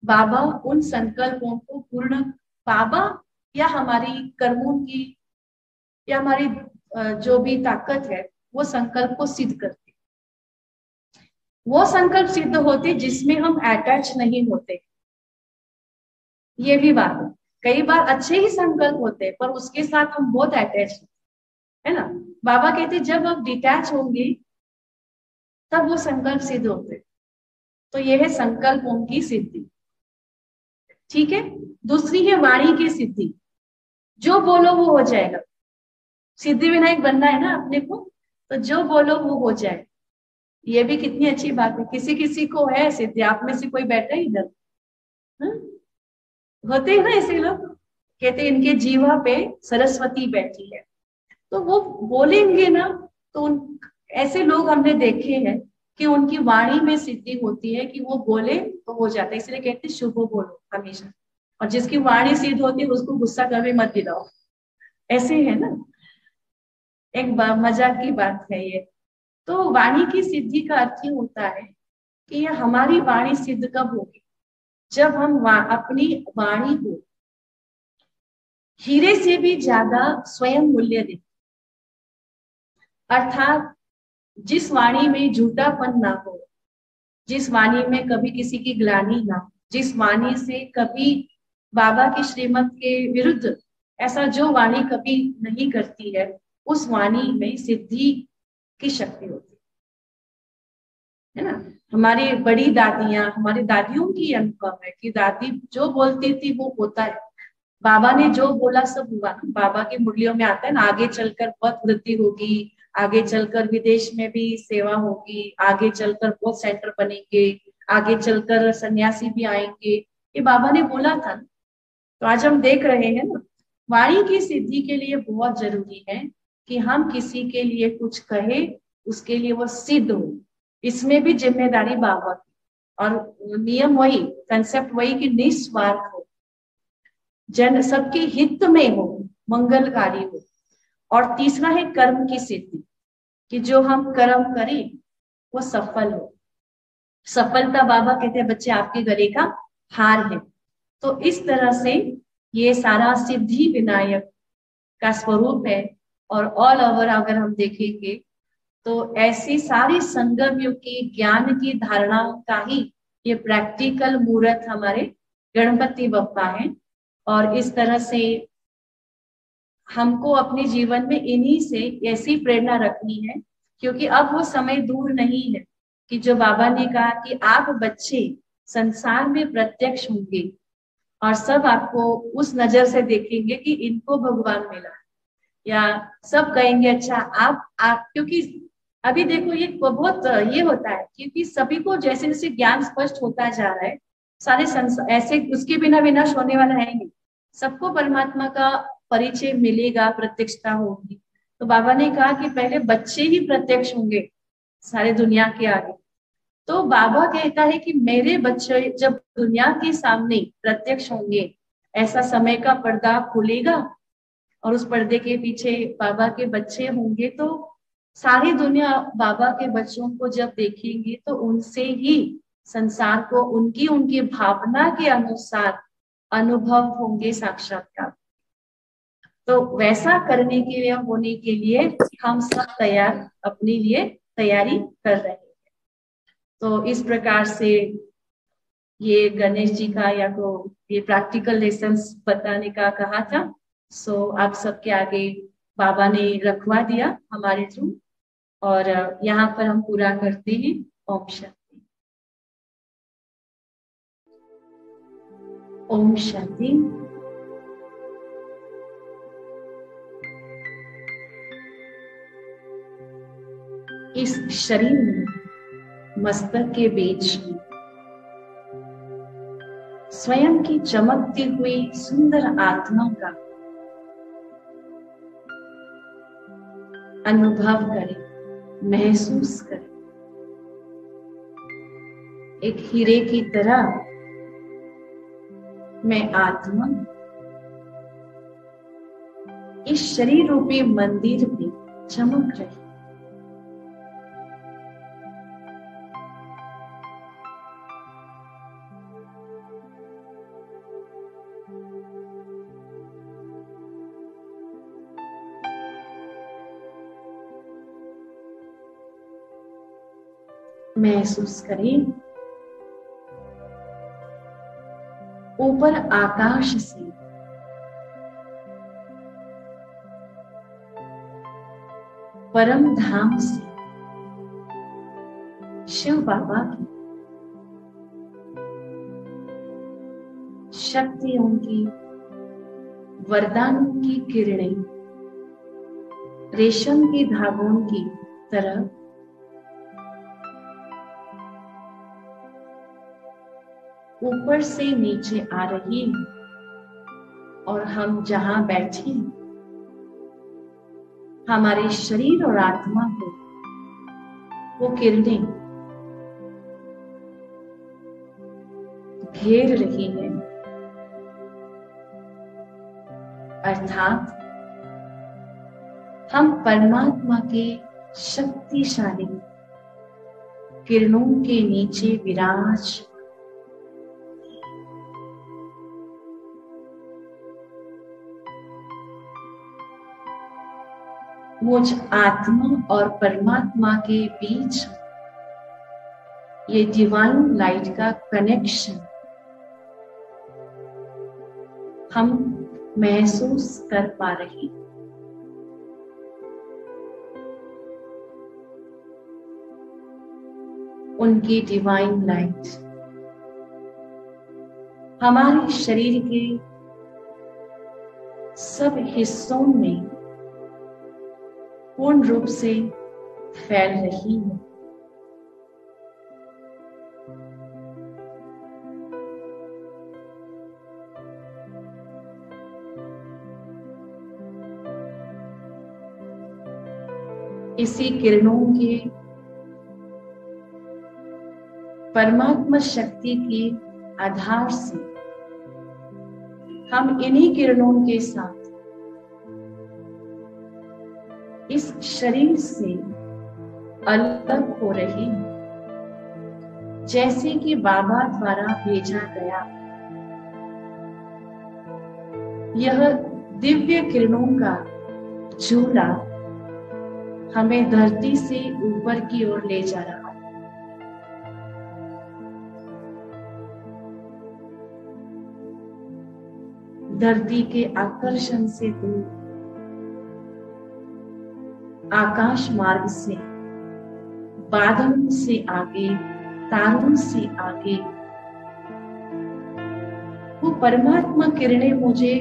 बाबा उन संकल्पों को पूर्ण, बाबा या हमारी कर्मों की, या हमारी जो भी ताकत है, वो संकल्प को सिद्ध करती वो संकल्प सिद्ध होते जिसमें हम अटैच नहीं होते। ये भी बात है। कई बार अच्छे ही संकल्प होते हैं, पर उसके साथ हम बहुत अटैच है। ना? बाबा कहते जब आप डिटैच होंगे, तब वो संकल्प सिद्ध होते तो यह है संकल्पों की सिद्धि। ठीक है? दूसरी है वाणी की सिद्धि। जो बोलो वो हो जाएगा। सिद्धि विनायक बनना है ना अपने को? तो जो बोलो वो हो जाए। ये भी कितनी अच्छी बात है। किसी किसी को है सिद्धि। आप में से कोई बैठा ही इधर? हाँ? होते हैं ना ऐसे लोग, कहते इनके जीवा पे सरस्वती बैठी है। तो वो बोलेंगे ना तो उन, ऐसे लोग हमने देखे हैं कि उनकी वाणी में सिद्धि होती है कि वो बोले तो हो जाता है। इसलिए कहते हैं शुभ बोलो हमेशा। और जिसकी वाणी सिद्ध होती है, उसको गुस्सा कभी मत दिलाओ। ऐसे है ना? एक मज़ाक की बात है ये। तो वाणी की सिद्धि का अर्थ ही होता है कि ये हमारी वाणी सिद्ध कब होगी? जब हम वा, अपनी वाणी को हीरे से भी ज़्यादा स्वयं मूल्य दें। अर्थात जिस वाणी में झूठापन ना हो जिस वाणी में कभी किसी की ग्लानी ना हो जिस वाणी से कभी बाबा की श्रीमत के विरुद्ध ऐसा जो वाणी कभी नहीं करती है उस वाणी में सिद्धि की शक्ति होती है। ना? हमारी बड़ी दादियाँ, हमारी दादियों की अनुभव है कि दादी जो बोलती थी वो होता है। बाबा ने जो बोला सब हुआ। ना बाबा की मुरलियों में आता है ना, आगे चलकर बहुत वृद्धि होगी, आगे चलकर विदेश में भी सेवा होगी, आगे चलकर बहुत सेंटर बनेंगे, आगे चलकर सन्यासी भी आएँगे। ये बाबा ने बोला था। ना तो आज हम देख रहे हैं ना, वाणी की सिद्धि के लिए बहुत ज़रूरी है कि हम किसी के लिए कुछ कहे, उसके लिए वो सिद्ध हो। इसमें भी ज़िम्मेदारी बाबा की और नियम वही कंसेप्ट वही कि निस्वार्थ हो। जन, सबके हित में हो, मंगलकारी हो। और तीसरा है कर्म की सिद्धि, कि जो हम कर्म करें, वो सफल हो। सफलता बाबा कहते हैं, बच्चे, आपके गले का हार है। तो इस तरह से ये सारा सिद्धि विनायक का स्वरूप है। और ऑल ओवर अगर हम देखेंगे तो ऐसी सारी संगम युग की, ज्ञान की धारणाओं का ही ये प्रैक्टिकल मूर्त हमारे गणपति बप्पा है। और इस तरह से हमको अपने जीवन में इन्हीं से ऐसी प्रेरणा रखनी है, क्योंकि अब वो समय दूर नहीं है कि जो बाबा ने कहा कि आप बच्चे संसार में प्रत्यक्ष होंगे और सब आपको उस नज़र से देखेंगे कि इनको भगवान मिला। या सब कहेंगे अच्छा आप आप, क्योंकि अभी देखो ये बहुत ये होता है, क्योंकि सभी को जैसे जैसे ज्ञान स्पष्ट होता जा रहा है, सारे ऐसे उसके बिना विनाश होने वाला है नहीं। सबको परमात्मा का परिचय मिलेगा, प्रत्यक्षता होगी। तो बाबा ने कहा कि पहले बच्चे ही प्रत्यक्ष होंगे सारे दुनिया के आगे। तो बाबा कहता है कि मेरे बच्चे जब दुनिया के सामने प्रत्यक्ष होंगे, ऐसा समय का पर्दा खुलेगा और उस पर्दे के पीछे बाबा के बच्चे होंगे तो सारी दुनिया बाबा के बच्चों को जब देखेंगे तो उनसे ही संसार को उनकी उनकी भावना के अनुसार अनुभव होंगे साक्षात्कार। तो वैसा करने के लिए, होने के लिए हम सब तैयार, अपने लिए तैयारी कर रहे हैं। तो इस प्रकार से ये गणेश जी का या तो ये प्रैक्टिकल लेसन बताने का कहा था। सो आप सबके आगे बाबा ने रखवा दिया हमारे थ्रू और यहाँ पर हम पूरा करते हैं शांति ओम शांति. इस शरीर में मस्तक के बीच में स्वयं की चमकती हुई सुंदर आत्मा का अनुभव करें। महसूस करें। एक हीरे की तरह मैं आत्मा इस शरीर रूपी मंदिर में चमक रही महसूस करें। ऊपर आकाश से। परम धाम से। शिव बाबा की। शक्तियों की, वरदानों की किरणें। रेशम की धागों की तरह। ऊपर से नीचे आ रही है और हम जहाँ बैठे हमारे शरीर और आत्मा को वो किरणें घेर रही है। अर्थात हम परमात्मा के शक्तिशाली किरणों के नीचे विराज मुझ आत्मा और परमात्मा के बीच ये डिवाइन लाइट का कनेक्शन हम महसूस कर पा रहे उनकी डिवाइन लाइट हमारे शरीर के सब हिस्सों में पूर्ण रूप से फैल रही है। इसी किरणों के परमात्मा शक्ति के आधार से हम इन्हीं किरणों के साथ इस शरीर से अलग हो रहे जैसे कि बाबा द्वारा भेजा गया। यह दिव्य किरणों का झूला हमें धरती से ऊपर की ओर ले जा रहा है। धरती के आकर्षण से दूर आकाश मार्ग से, बादलों से आगे, तारों से आगे। वो परमात्मा किरणें मुझे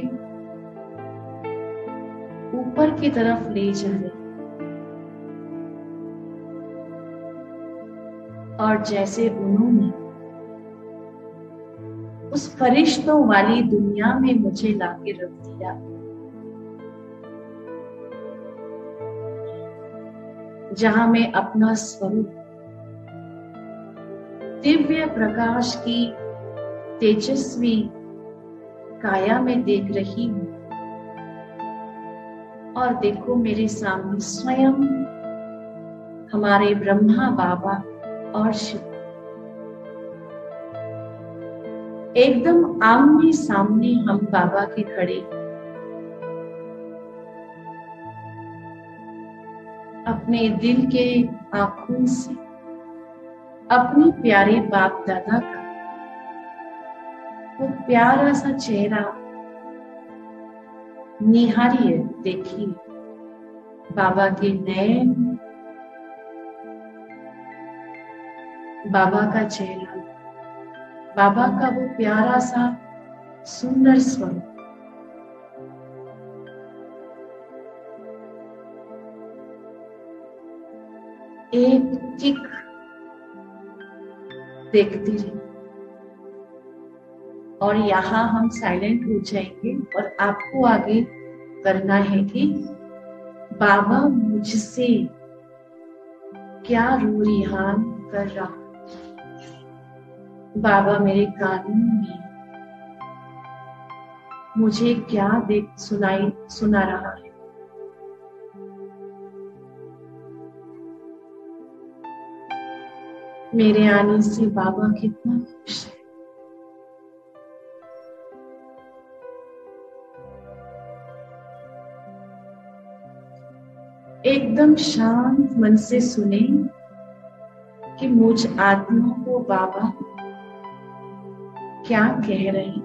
ऊपर की तरफ़ ले जा रही और जैसे उन्होंने उस फरिश्तों वाली दुनिया में मुझे लाके रख दिया। जहाँ मैं अपना स्वरूप, दिव्य प्रकाश की तेजस्वी काया में देख रही हूँ और देखो मेरे सामने स्वयं हमारे ब्रह्मा बाबा और शिव। एकदम आमने सामने हम बाबा के खड़े अपने दिल के आँखों से, अपने प्यारे बाप दादा का। वो प्यारा सा चेहरा निहारिए देखिए, बाबा के नयन बाबा का चेहरा, बाबा का वो प्यारा सा सुंदर स्वरूप। एक चिक देखती रही और यहाँ हम साइलेंट हो जाएँगे और आपको आगे करना है कि, बाबा मुझसे क्या रू रूरिहान कर रहा बाबा मेरे कानून में मुझे क्या देख सुनाई, सुना रहा है? मेरे आने से बाबा कितना खुश है। एकदम शांत मन से सुने कि मुझ आत्मा को बाबा क्या कह रहे हैं।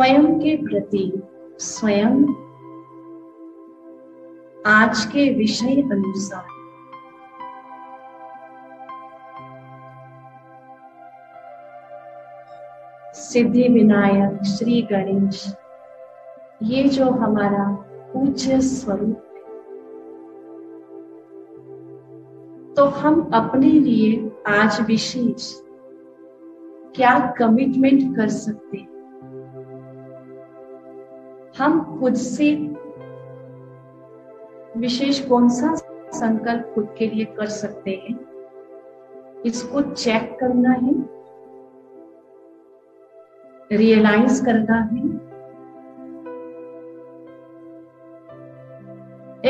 स्वयं के प्रति, स्वयं आज के विषय अनुसार। सिद्धि विनायक, श्री गणेश, ये जो हमारा पूज्य स्वरूप है तो हम अपने लिए आज विशेष क्या कमिटमेंट कर सकते हैं? हम खुद से विशेष कौन सा संकल्प खुद के लिए कर सकते हैं? इसको चेक करना है। रियलाइज़ करना है।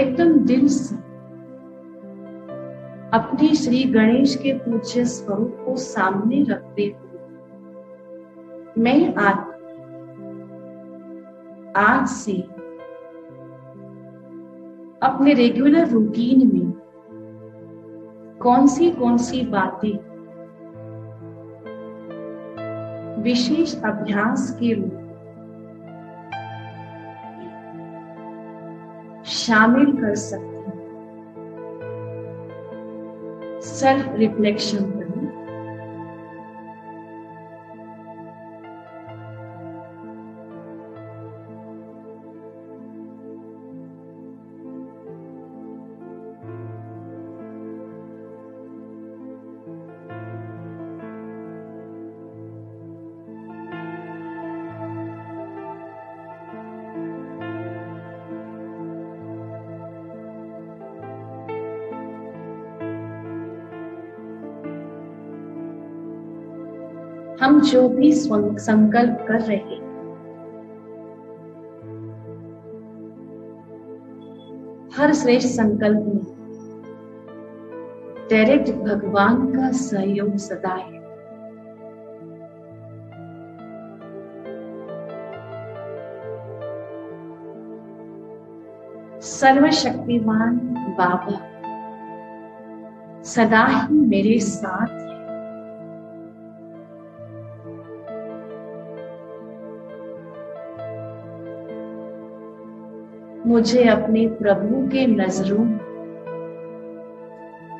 एकदम दिल से अपने श्री गणेश के पूज्य स्वरूप को सामने रखते हुए मैं आज आज से अपने रेगुलर रूटीन में कौन सी कौन सी बातें विशेष अभ्यास के रूप शामिल कर सकते हैं? सेल्फ रिफ्लेक्शन हम जो भी संकल्प कर रहे हैं। हर श्रेष्ठ संकल्प में डायरेक्ट भगवान का सहयोग सदा है। सर्वशक्तिमान बाबा, सदा ही मेरे साथ मुझे अपने प्रभु के नज़रों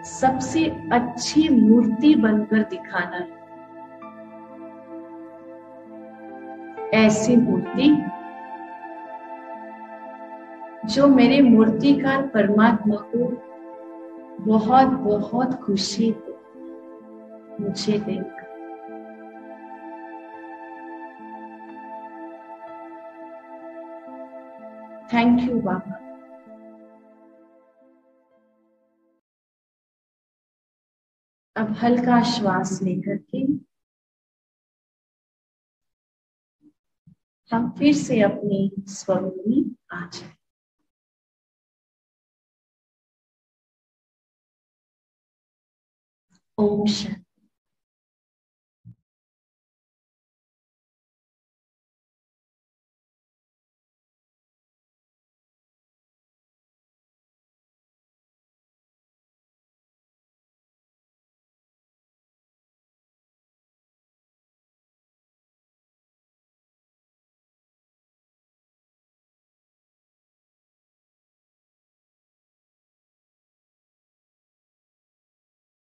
सबसे अच्छी मूर्ति बनकर दिखाना है। ऐसी मूर्ति जो मेरे मूर्तिकार परमात्मा को बहुत बहुत खुशी हो मुझे देखकर थैंक यू बाबा अब हल्का श्वास लेकर के हम फिर से अपने स्वरूप में आ जाए। ओम शांति